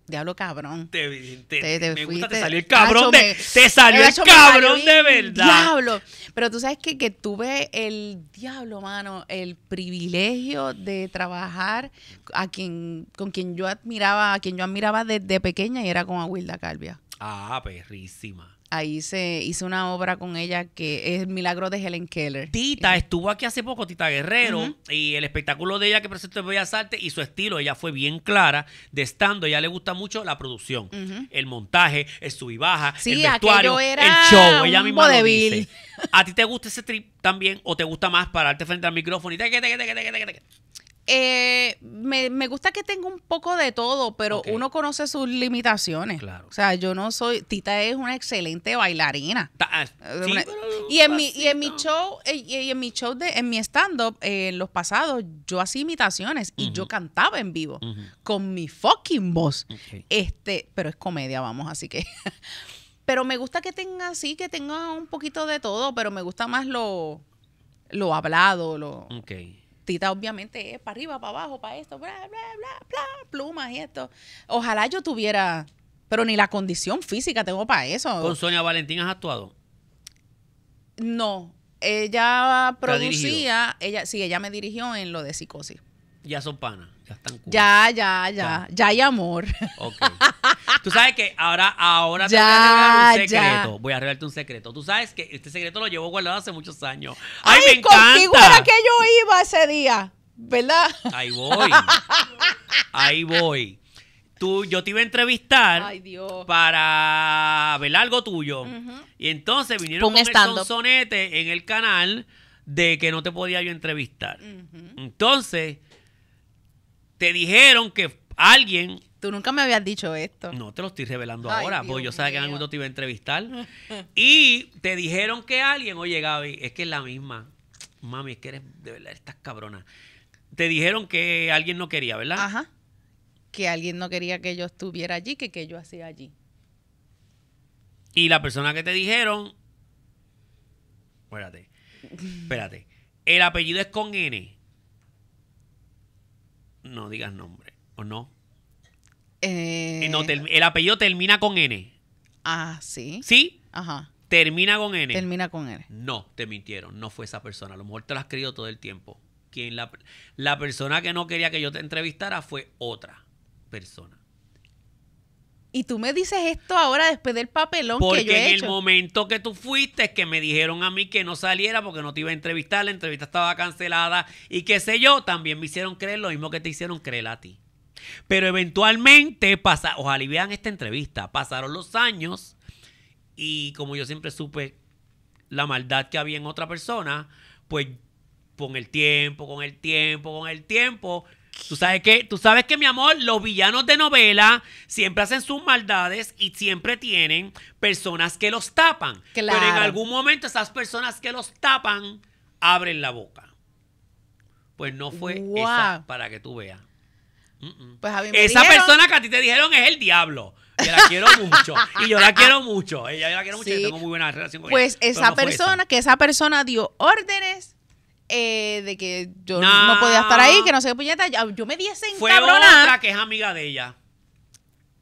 Diablo, cabrón.
Te, te-
Te- te
me gusta, te salió el cabrón de,
me-
te salió el cabrón
salió
de verdad.
Diablo. Pero tú sabes que, que tuve el diablo, mano, el privilegio de trabajar a quien, con quien yo admiraba, a quien yo admiraba desde pequeña y era con Aguilda Calvia.
Ah, perrísima.
Ahí hice, hice una obra con ella que es El Milagro de Helen Keller.
Tita estuvo aquí hace poco, Tita Guerrero, y el espectáculo de ella que presentó en Bellas Artes y su estilo, ella fue bien clara de estando, ella le gusta mucho la producción, el montaje, el sub y baja,
Sí,
el vestuario,
era
el show, ella misma lo dice. ¿A ti te gusta ese trip también o te gusta más pararte frente al micrófono y teque, teque, teque?
Eh, me, me gusta que tenga un poco de todo, pero uno conoce sus limitaciones.
Claro.
O sea, yo no soy. Tita es una excelente bailarina.
Ta- ah, sí,
Una-
pero
y en mi y en mi show eh, y y en mi show de en mi stand up en los pasados yo hacía imitaciones y yo cantaba en vivo con mi fucking voz este pero es comedia vamos así que <laughs> pero me gusta que tenga así que tenga un poquito de todo pero me gusta más lo lo hablado lo. Tita obviamente es para arriba para abajo para esto bla bla bla bla plumas y esto ojalá yo tuviera pero ni la condición física tengo para eso
¿Con Sonia Valentín has actuado?
No, ella producía, ella sí, ella me dirigió en lo de psicosis.
Ya son panas, ya están cool.
Ya, ya, ya, ya hay amor.
Ok. Tú sabes que ahora, ahora te
Ya,
voy a revelar un
ya.
secreto. Voy a revelarte un secreto. Tú sabes que este secreto lo llevo guardado hace muchos años. ¡Ay, me
contigo
encanta!
era que yo iba ese día, ¿verdad?
Ahí voy. Ahí voy. Tú, yo te iba a entrevistar
Ay, Dios.
para ver algo tuyo. Y entonces vinieron con el sonsonete en el canal de que no te podía yo entrevistar. Entonces, te dijeron que alguien
Tú nunca me habías dicho esto.
No te lo estoy revelando
Ay,
ahora,
Dios
porque yo sabía que en algún momento te iba a entrevistar. <laughs> y te dijeron que alguien, oye Gaby, es que es la misma. Mami, es que eres, de verdad, estás cabrona. Te dijeron que alguien no quería, ¿verdad?
Ajá. Que alguien no quería que yo estuviera allí, que que yo hacía allí.
Y la persona que te dijeron. Espérate. Espérate. El apellido es con N. No digas nombre. ¿O no?
Eh,
no, el apellido termina con N.
ah, sí.
¿Sí?
Ajá.
Termina con N.
Termina con él.
No, te mintieron, no fue esa persona. A lo mejor te lo has creído todo el tiempo. Quien la, la persona que no quería que yo te entrevistara fue otra persona.
Y tú me dices esto ahora después del papelón
Porque
que yo he
en
hecho.
el momento que tú fuiste, es que me dijeron a mí que no saliera porque no te iba a entrevistar, la entrevista estaba cancelada y qué sé yo, también me hicieron creer lo mismo que te hicieron creer a ti. Pero eventualmente pasa, ojalá y vean esta entrevista, pasaron los años y como yo siempre supe la maldad que había en otra persona, pues con el tiempo, con el tiempo, con el tiempo. Tú sabes que, tú sabes que mi amor, los villanos de novela siempre hacen sus maldades y siempre tienen personas que los tapan. Pero en
Claro.
algún momento esas personas que los tapan abren la boca. Pues no fue esa para que tú veas.
Pues
Esa
dijeron-
persona que a ti te dijeron es el diablo. Yo la quiero <laughs> mucho. Y yo la quiero mucho. Ella yo la quiero mucho y tengo muy buena relación con
Pues
ella. Pero
esa
no
persona, que esa persona dio órdenes eh, de que yo
No.
no podía estar ahí, que no sé qué puñeta. Yo me diese
Fue
encabronar.
otra que es amiga de ella.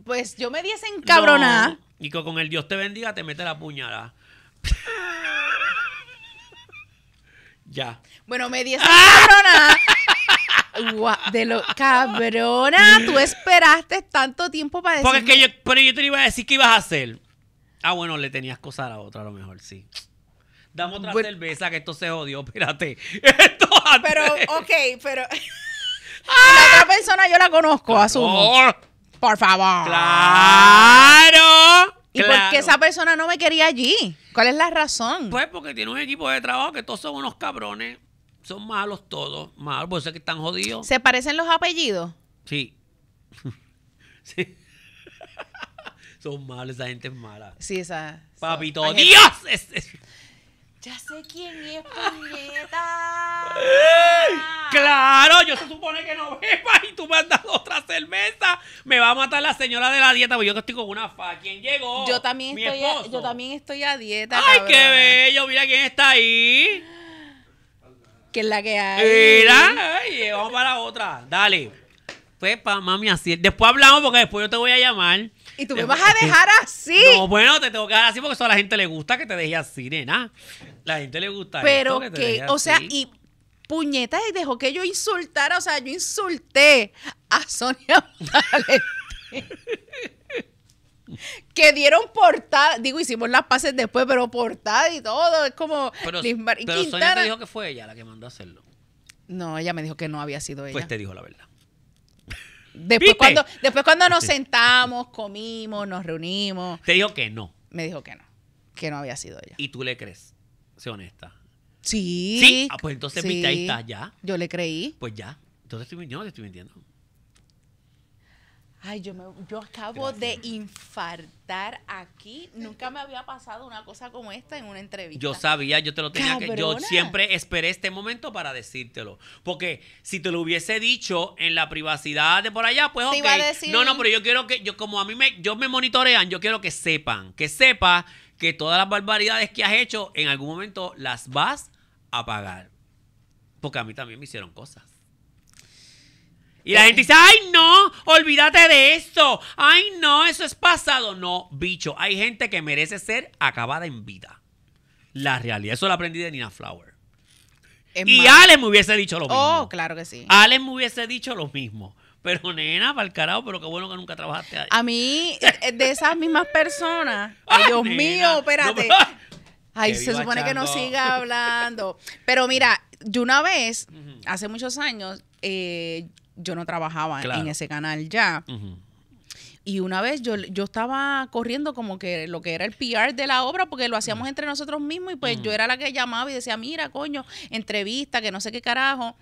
Pues yo me diese encabronar.
No, Y que con el Dios te bendiga te mete la puñalada. <laughs> ya.
Bueno, me di esa cabrona. <laughs> Gua- De lo cabrona, tú esperaste tanto tiempo para decir.
Porque es que yo, pero yo te iba a decir que ibas a hacer. Ah, bueno, le tenías cosas a la otra a lo mejor, sí. Dame otra cerveza que esto se jodió, espérate. <laughs> Esto antes.
Pero, ok, pero. <laughs> la otra persona yo la conozco, asumo. Por favor.
¡Claro!
¿Y por qué esa persona no me quería allí? ¿Cuál es la razón?
Pues porque tiene un equipo de trabajo que todos son unos cabrones. Son malos todos. Malos, por eso es que están jodidos.
¿Se parecen los apellidos?
Sí. <laughs> sí. son malos, esa gente es mala.
Sí, esa.
Papito,
gente-
Dios. Es- es-
Ya sé quién es, <laughs> puñeta.
Claro, yo se supone que no bebas y tú me has dado otra cerveza. Me va a matar la señora de la dieta, porque yo que estoy con una fa. ¿Quién llegó?
Yo también
Mi
estoy a, yo también estoy a dieta.
Ay, qué bello. Mira quién está ahí.
Que es la que hay.
Mira, ay, vamos para la otra. Dale. Pues, pa, mami, así. Después hablamos porque después yo te voy a llamar.
Y tú me vas a dejar así.
No, bueno, te tengo que dar así porque eso a la gente le gusta que te deje así, nena. La gente le gusta
Pero
esto,
que,
deje
o sea,
así.
y puñetas y dejó que yo insultara, o sea, yo insulté a Sonia <laughs> Valentín. que dieron portada, digo, hicimos las pases después, pero portada y todo, es como
Pero,
Liz Mar- y
pero Sonia te dijo que fue ella la que mandó a hacerlo.
No, ella me dijo que no había sido ella.
Pues te dijo la verdad.
Después,
¿Viste?
cuando, después cuando nos sentamos, comimos, nos reunimos,
Te dijo que no.
me dijo que no, que no había sido ella.
Y tú le crees. Sé honesta.
Sí.
Sí. Ah, pues entonces, viste, ahí está, ya.
Yo le creí.
Pues ya. Entonces estoy, yo no te estoy mintiendo.
Ay, yo, me, yo acabo de infartar aquí. Nunca me había pasado una cosa como esta en una entrevista.
Yo sabía, yo te lo tenía que. Yo
Cabrona.
siempre esperé este momento para decírtelo. Porque si te lo hubiese dicho en la privacidad de por allá, pues ok.
Iba a decir-
No, no, pero yo quiero que, yo como a mí me, yo me monitorean, yo quiero que sepan, que sepa que todas las barbaridades que has hecho, en algún momento las vas a pagar. Porque a mí también me hicieron cosas. Y la gente dice, ay no, olvídate de eso. Ay no, eso es pasado. No, bicho, hay gente que merece ser acabada en vida. La realidad, eso lo aprendí de Nina Flower.
Es
Y
más-
Alex me hubiese dicho lo mismo.
Oh, claro que sí.
Alex me hubiese dicho lo mismo. Pero nena, para el carajo, pero qué bueno que nunca trabajaste ahí.
A mí, eh, de esas mismas personas. <laughs> Ay,
Ah,
Dios
nena.
mío, espérate.
No, <laughs>
Ay, se supone que no siga hablando. Pero mira, yo una vez, hace muchos años, eh, yo no trabajaba
Claro.
en ese canal ya. Y una vez yo, yo estaba corriendo como que lo que era el PR de la obra, porque lo hacíamos entre nosotros mismos, y pues yo era la que llamaba y decía, mira, coño, entrevista, que no sé qué carajo.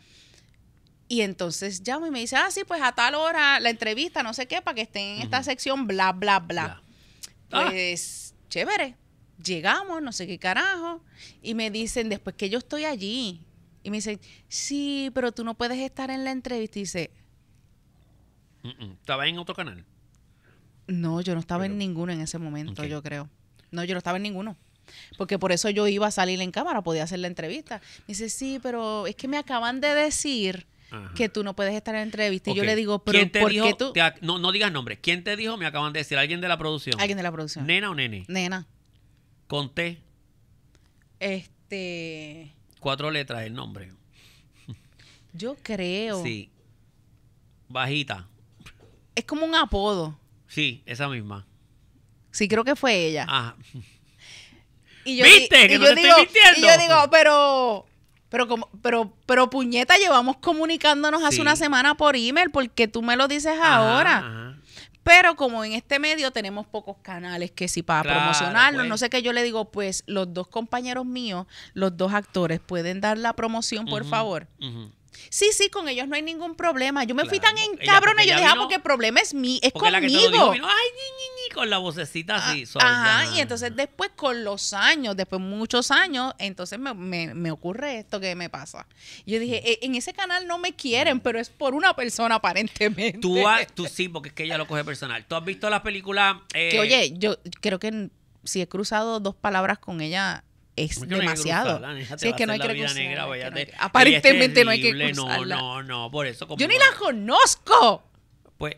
Y entonces llama y me dice, ah, sí, pues a tal hora la entrevista, no sé qué, para que estén en esta sección, bla, bla, bla. Pues, chévere. Llegamos, no sé qué carajo. Y me dicen, después que yo estoy allí. Y me dicen, sí, pero tú no puedes estar en la entrevista. Y dice,
Mm, mm. Estaba en otro canal.
no, yo no estaba
Pero-
en ninguno en ese momento, yo creo. No, yo no estaba en ninguno. Porque por eso yo iba a salir en cámara, podía hacer la entrevista. Me dice, sí, pero es que me acaban de decir
Ajá.
que tú no puedes estar en la entrevista. Y yo le digo, pero
¿Quién te
¿por
dijo?
qué tú?
te no, no digas nombre. ¿Quién te dijo? Me acaban de decir. ¿Alguien de la producción?
Alguien de la producción.
¿Nena o nene?
Nena.
Conté
Este,
cuatro letras del nombre.
yo creo.
Sí. Bajita.
Es como un apodo.
Sí, esa misma.
Sí, creo que fue ella.
Ajá.
Y yo,
¿Viste?
y
Que no
yo
te
digo,
estoy mintiendo.
Y yo digo, pero, pero como, pero, pero puñeta, llevamos comunicándonos hace
Sí.
una semana por email porque tú me lo dices
Ajá,
ahora.
ajá.
Pero como en este medio tenemos pocos canales que si para
Claro,
promocionarlo,
pues.
no sé qué, yo le digo, pues los dos compañeros míos, los dos actores, pueden dar la promoción, por favor. Sí, sí, con ellos no hay ningún problema. Yo me fui tan encabrona, yo dije, ah, porque el problema es mí, es
Porque la que te lo
conmigo.
dijo vino, ay, ñi, ñi, ñi", con la vocecita así.
Ah,
suave,
Ajá, y entonces después con los años, después muchos años, entonces me, me- me ocurre esto que me pasa. Yo dije, "E- en ese canal no me quieren, pero es por una persona aparentemente.
Tú, has- tú <laughs> sí, porque es que ella lo coge personal. ¿Tú has visto la película? eh,
que oye, yo creo que si he cruzado dos palabras con ella es
¿Por qué no hay que
demasiado. es que no hay que cruzarla, Aparentemente no hay que cruzarla.
No, no, no, por eso como
Yo ni la conozco.
Pues,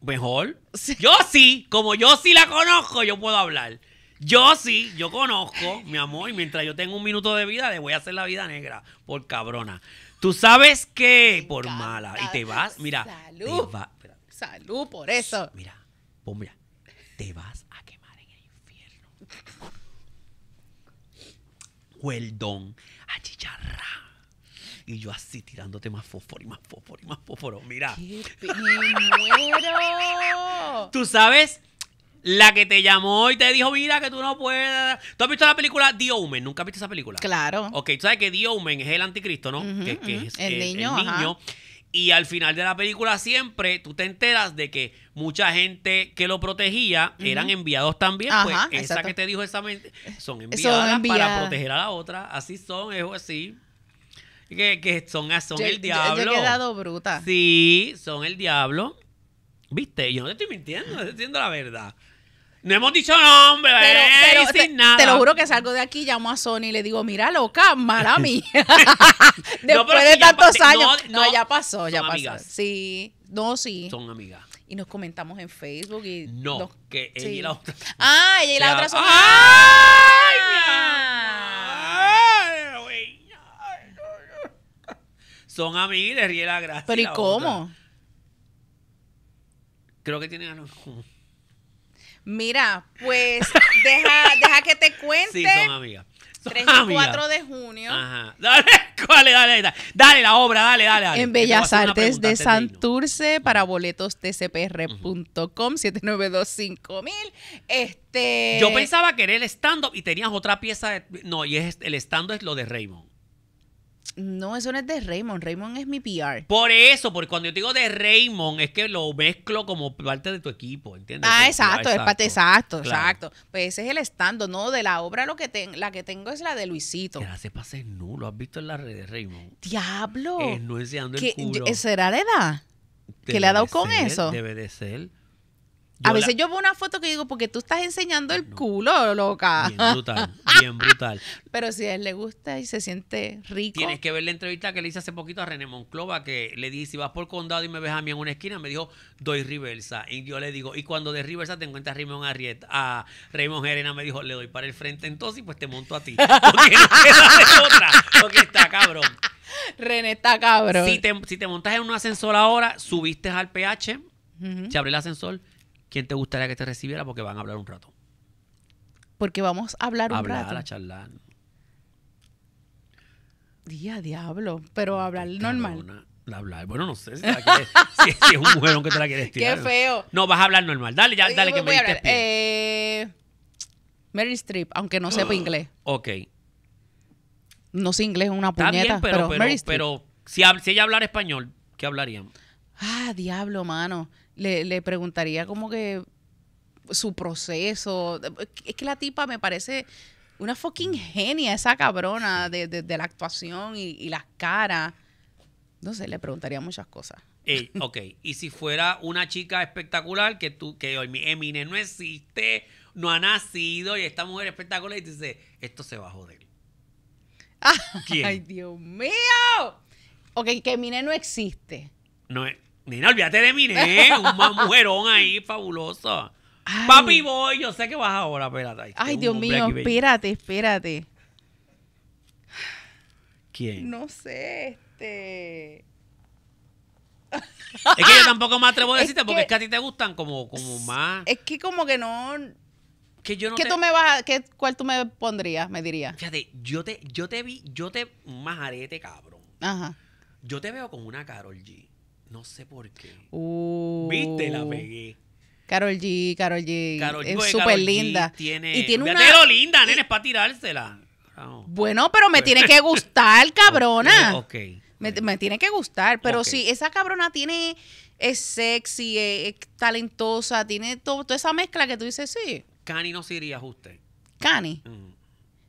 Mejor.
Sí.
Yo sí, como yo sí la conozco, yo puedo hablar. Yo sí, yo conozco, mi amor, y mientras yo tengo un minuto de vida, le voy a hacer la vida negra, por cabrona. Tú sabes que, por mala, y te vas, mira,
Salud.
te va-
Salud por eso.
mira, pues mira, te vas a quemar en el infierno. Hueldón, achicharra. Y yo así tirándote más fósforo y más fósforo y más fósforo. Mira.
¡Qué.
Tú sabes, la que te llamó y te dijo, mira que tú no puedes. ¿Tú has visto la película The Omen? ¿Nunca has visto esa película?
Claro.
Ok, tú sabes que The Omen es el anticristo, ¿no? Que, es
El niño, ajá.
Y al final de la película siempre tú te enteras de que mucha gente que lo protegía eran enviados también.
Ajá,
pues esa
exacto.
que te dijo esa mente son enviadas, para
enviadas.
proteger a la otra. Así son, es así. Que, que son, son
Yo-
el
yo-
diablo.
Yo, he quedado bruta.
Sí, son el diablo. ¿Viste? Yo no te estoy mintiendo, estoy diciendo la verdad. No hemos dicho nombre,
Pero,
sin
te,
nada.
te lo juro que salgo de aquí, llamo a Sony y le digo, mira, loca, mala <laughs> mía. <laughs> Después de
si
tantos años.
no,
ya pasó, ya pasó.
amigas.
Sí, no, sí.
Son amigas.
Y nos comentamos en Facebook y...
No,
nos-
que ella
sí.
y la otra.
Ah, ella y la otra son...
¡Ay! Ay, ay. Son amigas y le ríe la gracia.
Pero ¿y cómo?
otra. Creo que tienen algo.
Mira, pues deja, deja que te cuente.
Sí, son amigas. Son
3 y
amigas.
4 de junio.
Ajá. Dale, <laughs> dale, dale, dale. Dale la obra, dale, dale. dale.
En Bellas Artes de. Santurce para boletos tcpr.com 7925000. Este
Yo pensaba que era el stand-up y tenías otra pieza. De... No, y es el stand-up es lo de Raymond.
No, eso no es de Raymond. Raymond es mi PR.
Por eso, porque cuando yo digo de Raymond, es que lo mezclo como parte de tu equipo, ¿entiendes?
Ah, exacto, es parte exacto,
Claro.
exacto. Pues ese es el estando, no de la obra lo que ten- la que tengo es la de Luisito.
Que la se pase nu, lo has visto en las redes, Raymond.
Diablo.
Es no enseñando el
¿Qué-
culo.
¿Será la edad? que le ha dado con eso?
Debe de ser.
A veces
la-
yo veo una foto que digo, porque tú estás enseñando el culo, loca.
Bien brutal, bien brutal. <laughs>
Pero si a él le gusta y se siente rico.
Tienes que ver la entrevista que le hice hace poquito a René Monclova, que le dije, si vas por condado y me ves a mí en una esquina, me dijo, doy reversa. Y yo le digo, y cuando de reversa te encuentras a Raymond Arrieta, a Raymond Gerena, me dijo, le doy para el frente entonces y pues te monto a ti. <laughs> Porque no queda otra, porque está cabrón.
René está cabrón.
Si te, si te montas en un ascensor ahora, subiste al PH,
Ujú.
se abre el ascensor, ¿quién te gustaría que te recibiera? Porque van a hablar un rato.
Porque vamos a hablar un
Hablar,
rato.
a charlar.
Día, diablo. Pero hablar normal.
Hablar. Bueno, no sé si, la quieres- <laughs> si- si es un mujerón que te la quieres
Qué
tirar.
feo.
No, vas a hablar normal. Dale, ya, dale que me diste.
Eh, Meryl Streep, aunque no sepa <gasps> inglés.
Ok.
No sé inglés, una
Está
puñeta.
bien, pero, pero,
Streep.
pero si, ella hablara español, ¿qué hablarían?
Ah, diablo, mano. Le, le preguntaría como que su proceso. Es que la tipa me parece una fucking genia, esa cabrona de, de- de la actuación y, y las caras. No sé, le preguntaría muchas cosas.
Ok, y si fuera una chica espectacular que tú, que Eminem no existe, no ha nacido y esta mujer espectacular y te dice, esto se va a joder. <laughs> ¿Quién?
Ay, Dios mío. Ok, que Mine no existe.
No es, Nina, olvídate de Eminem, <laughs> un ma- mujerón ahí fabuloso.
Ay.
Papi voy, yo sé que vas ahora, espérate.
Ay,
tengo
Dios
un
mío, espérate, espérate.
¿Quién?
No sé, este.
Es que yo tampoco me atrevo a <laughs>
Es
decirte porque
que-
es que a ti te gustan como, como más.
Es que como que no.
Que yo no
¿Qué
te-
tú me vas a, qué, ¿Cuál tú me pondrías? Me dirías.
Fíjate, yo te, yo te vi, yo te, un majarete cabrón.
Ajá.
Yo te veo como una Carol G. No sé por qué.
Uh,
Viste, la pegué.
Carol G, Carol G.
Carol G,
es súper linda.
Tiene,
y tiene una.
lo linda, nene, es para tirársela. No.
Bueno, pero me tiene que gustar, <laughs> cabrona.
Ok.
Me, me tiene que gustar. Pero
Ok.
si esa cabrona tiene. Es sexy, es, es talentosa, tiene todo, toda esa mezcla que tú dices, sí.
Cani no se iría a usted.
Cani.
Mm.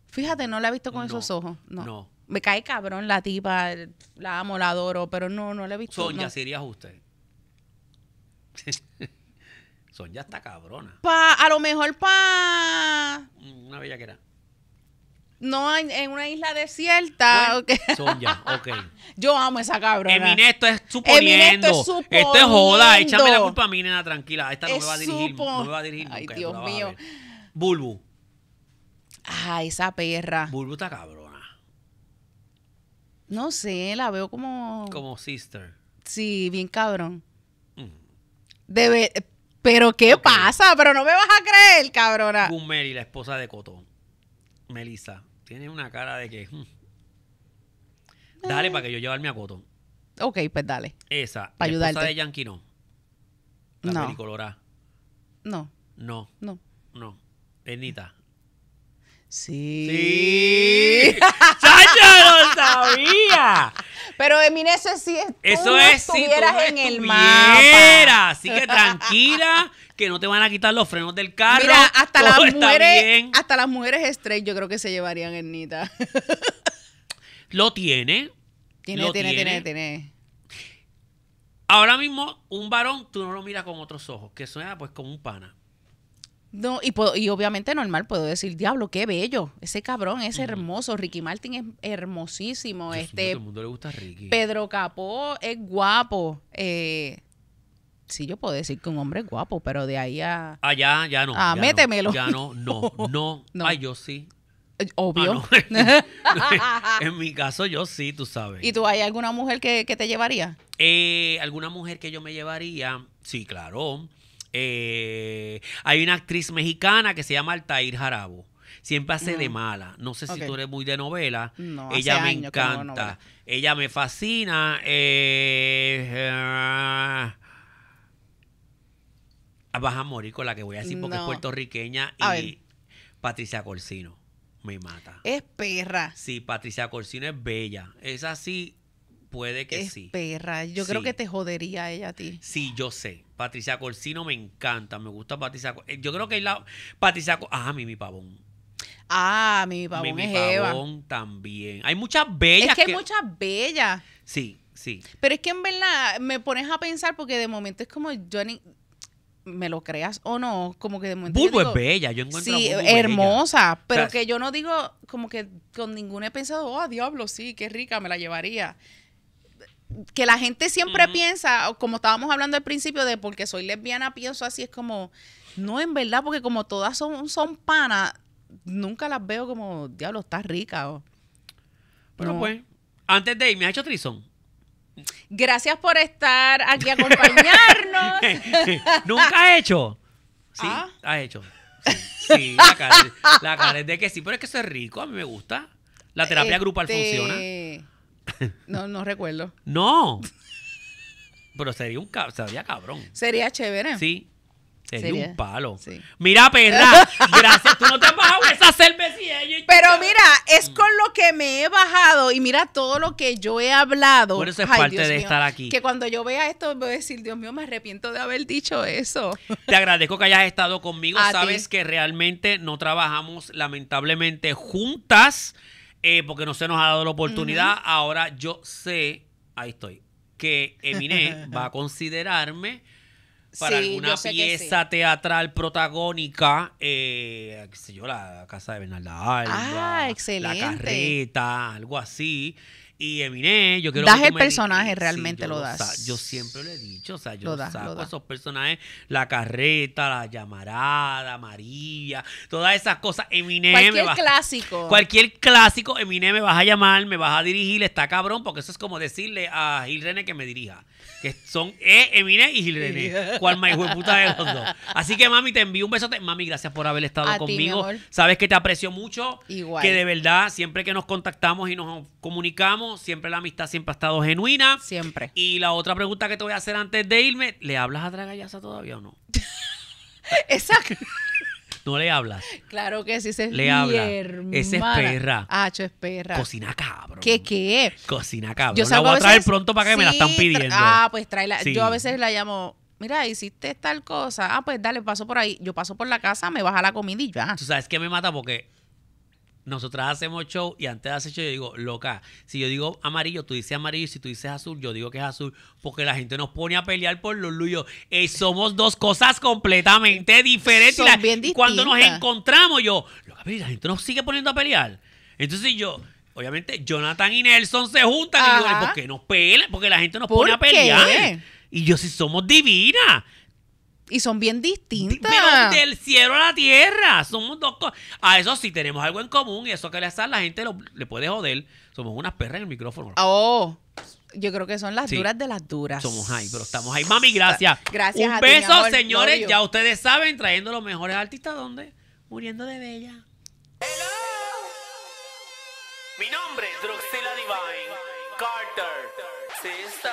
Fíjate, no la he visto con
No,
esos ojos. No.
no.
Me cae cabrón la tipa, la amo, la adoro, pero no, no la he visto.
Sonia
no.
se iría a usted. <laughs> Sonia está cabrona.
Pa, a lo mejor pa.
Una bella que era.
no en, en una isla desierta.
Bueno,
ok. <laughs>
Sonja, ok.
Yo amo esa cabrona.
Esto es suponiendo.
Esto es
Esto es joda. Échame la culpa a mí, nena, tranquila. Esta no
Es
me va a dirigir.
supo-
No me va a dirigir
Ay,
nunca,
Dios mío.
Bulbu.
Ay, esa perra.
Bulbu está cabrona.
No sé, la veo como.
Como sister.
Sí, bien cabrón.
Mm.
Debe. Pero ¿qué pasa? Pero no me vas a creer, cabrona.
Gumeri, la esposa de Coto. Melissa. Tiene una cara de que. hmm. Dale
Eh.
para que yo llevarme a Coto.
Ok, pues dale.
Esa.
Pa'
la esposa
ayudarte.
de Yankee no. La
No.
pelicolora.
No,
No,
no. Sí.
¡Sí! <laughs> ¡Chacho, lo sabía!
Pero Emine, eso sí es. tú
Eso
no
es si tú
estuvieras
no
en el
estuvieras.
mapa.
Así que tranquila, que no te van a quitar los frenos del carro.
Mira, hasta las mujeres, hasta las mujeres straight, yo creo que se llevarían Ernita. <laughs>
Lo tiene.
tiene,
Lo
tiene,
tiene.
tiene, tiene.
Ahora mismo, un varón, tú no lo miras con otros ojos, que suena pues como un pana.
No, y, puedo- y obviamente normal puedo decir, diablo, qué bello. Ese cabrón es hermoso. Ricky Martin es hermosísimo.
Dios mío,
este
todo el mundo le gusta a Ricky.
Pedro Capó es guapo. Eh, sí, yo puedo decir que un hombre es guapo, pero de ahí a.
Ah, ya, ya no.
Ah,
ya no,
métemelo.
ya no, <laughs> no, no.
No.
Ay, yo sí.
eh, Obvio.
Ah, no. <laughs> en mi caso, yo sí, tú sabes.
¿Y tú hay alguna mujer que, que te llevaría?
Eh, ¿Alguna mujer que yo me llevaría? Sí, claro. Eh, hay una actriz mexicana que se llama Altair Jarabo. Siempre hace de mala. No sé si tú eres muy de novela.
No,
Ella
hace
me
años que no veo
encanta. Ella me fascina. Eh, eh, vas a morir con la que voy a decir porque es puertorriqueña y. Patricia Corsino me mata.
Es perra.
Sí, Patricia Corsino es bella. Es así, puede que
es
sí.
perra. Yo creo que te jodería ella a ti.
Sí, yo sé. Patricia Corsino me encanta. Me gusta Patricia Cor- eh, Yo creo que es la. Patricia Cor- Ah, Mimi Pavón.
Ah, mi pavón
Mimi
es Eva.
Pavón también. Hay muchas bellas
Es que hay muchas bellas.
Sí, sí.
Pero es que en verdad me pones a pensar porque de momento es como Johnny, me lo creas o no, como que de momento.
Bulbo es bella. Yo encuentro a
Sí,
bella.
hermosa, pero
O sea,
que yo no digo como que con ninguna he pensado, oh, diablo, sí, qué rica, me la llevaría. Que la gente siempre
Ujú.
piensa, o como estábamos hablando al principio, de porque soy lesbiana, pienso así, es como, no, en verdad, porque como todas son, son panas, nunca las veo como, diablo, está rica. o-
Pero
No.
pues, antes de irme, ¿has hecho trison?
Gracias por estar aquí a acompañarnos. <laughs>
¿Nunca has hecho? Sí,
Ah.
has hecho. Sí, sí, la, cara, la cara es de que sí, pero es que eso es rico, a mí me gusta. La terapia grupal funciona.
No, no recuerdo.
No. Pero sería un ca- sería cabrón.
Sería chévere.
Sí. Sería,
Sería,
un palo.
sí.
Mira, perra, <laughs> gracias. Tú no te has bajado esa cervecilla.
Pero mira, es con lo que me he bajado y mira todo lo que yo he hablado.
Por eso es
Ay,
parte
Dios
de
mío,
estar aquí.
Que cuando yo vea esto voy a decir, Dios mío, me arrepiento de haber dicho eso. <laughs>
Te agradezco que hayas estado conmigo.
A
Sabes
ti.
que realmente no trabajamos lamentablemente juntas eh, porque no se nos ha dado la oportunidad. Ahora yo sé, ahí estoy, que Eminem <laughs> va a considerarme para
Sí,
alguna pieza teatral protagónica, eh, qué sé yo, la casa de Bernarda Alba,
Ah, excelente.
la carreta, algo así. Y Eminem, yo quiero
Das
que
el personaje, realmente lo das.
Yo siempre lo he dicho, o sea, yo
Lo das,
saco
lo
esos personajes, la carreta, la llamarada, María, todas esas cosas. Eminem me
Cualquier
va-
clásico.
Cualquier clásico, Eminem me vas a llamar, me vas a dirigir, está cabrón, porque eso es como decirle a Gil René que me dirija. Que son eh, Eminem y Gil René. <laughs> Cual más hijo de puta de los dos. Así que, mami, te envío un besote. Mami, gracias por haber estado
A ti,
conmigo.
mi amor.
Sabes que te aprecio mucho.
Igual.
Que de verdad, siempre que nos contactamos y nos comunicamos, siempre la amistad siempre ha estado genuina.
Siempre.
Y la otra pregunta que te voy a hacer antes de irme, ¿le hablas a Dragayaza todavía o no? <laughs>
Exacto.
No le hablas.
Claro que sí, ese es
Le
mi
habla.
hermana.
Ese es perra.
Hacho, es perra.
Cocina cabrón.
¿Qué qué?
Cocina cabrón.
Yo
la voy a traer pronto para que me la están pidiendo.
Ah, pues tráela.
Sí.
Yo a veces la llamo, mira, hiciste tal cosa. Ah, pues dale, paso por ahí. Yo paso por la casa, me baja la comida y ya.
Tú sabes que me mata porque nosotras hacemos show y antes de hacer show yo digo, loca, si yo digo amarillo, tú dices amarillo y si tú dices azul, yo digo que es azul porque la gente nos pone a pelear por los luyos. Eh, somos dos cosas completamente diferentes.
Son
Y la-
bien
Cuando nos encontramos yo, loca, pero ¿y la gente nos sigue poniendo a pelear. Entonces yo, obviamente, Jonathan y Nelson se juntan y digo,
Ajá.
¿por qué nos pelean? Porque la gente nos
¿Por
pone a pelear. Y yo, si somos divinas.
Y son bien distintas.
Pero del cielo a la tierra. Somos dos cosas. A eso sí tenemos algo en común y eso que le hace a la gente lo- le puede joder. Somos unas perras en el micrófono.
Oh, yo creo que son las
Sí.
duras de las duras.
Somos ahí, pero estamos ahí. Mami, gracias.
Gracias
Un
a ti,
beso,
amor.
señores. Ya ustedes saben, trayendo los mejores artistas, ¿dónde? Muriendo de bella.
Mi nombre es Druxila Divine Carter. Sister.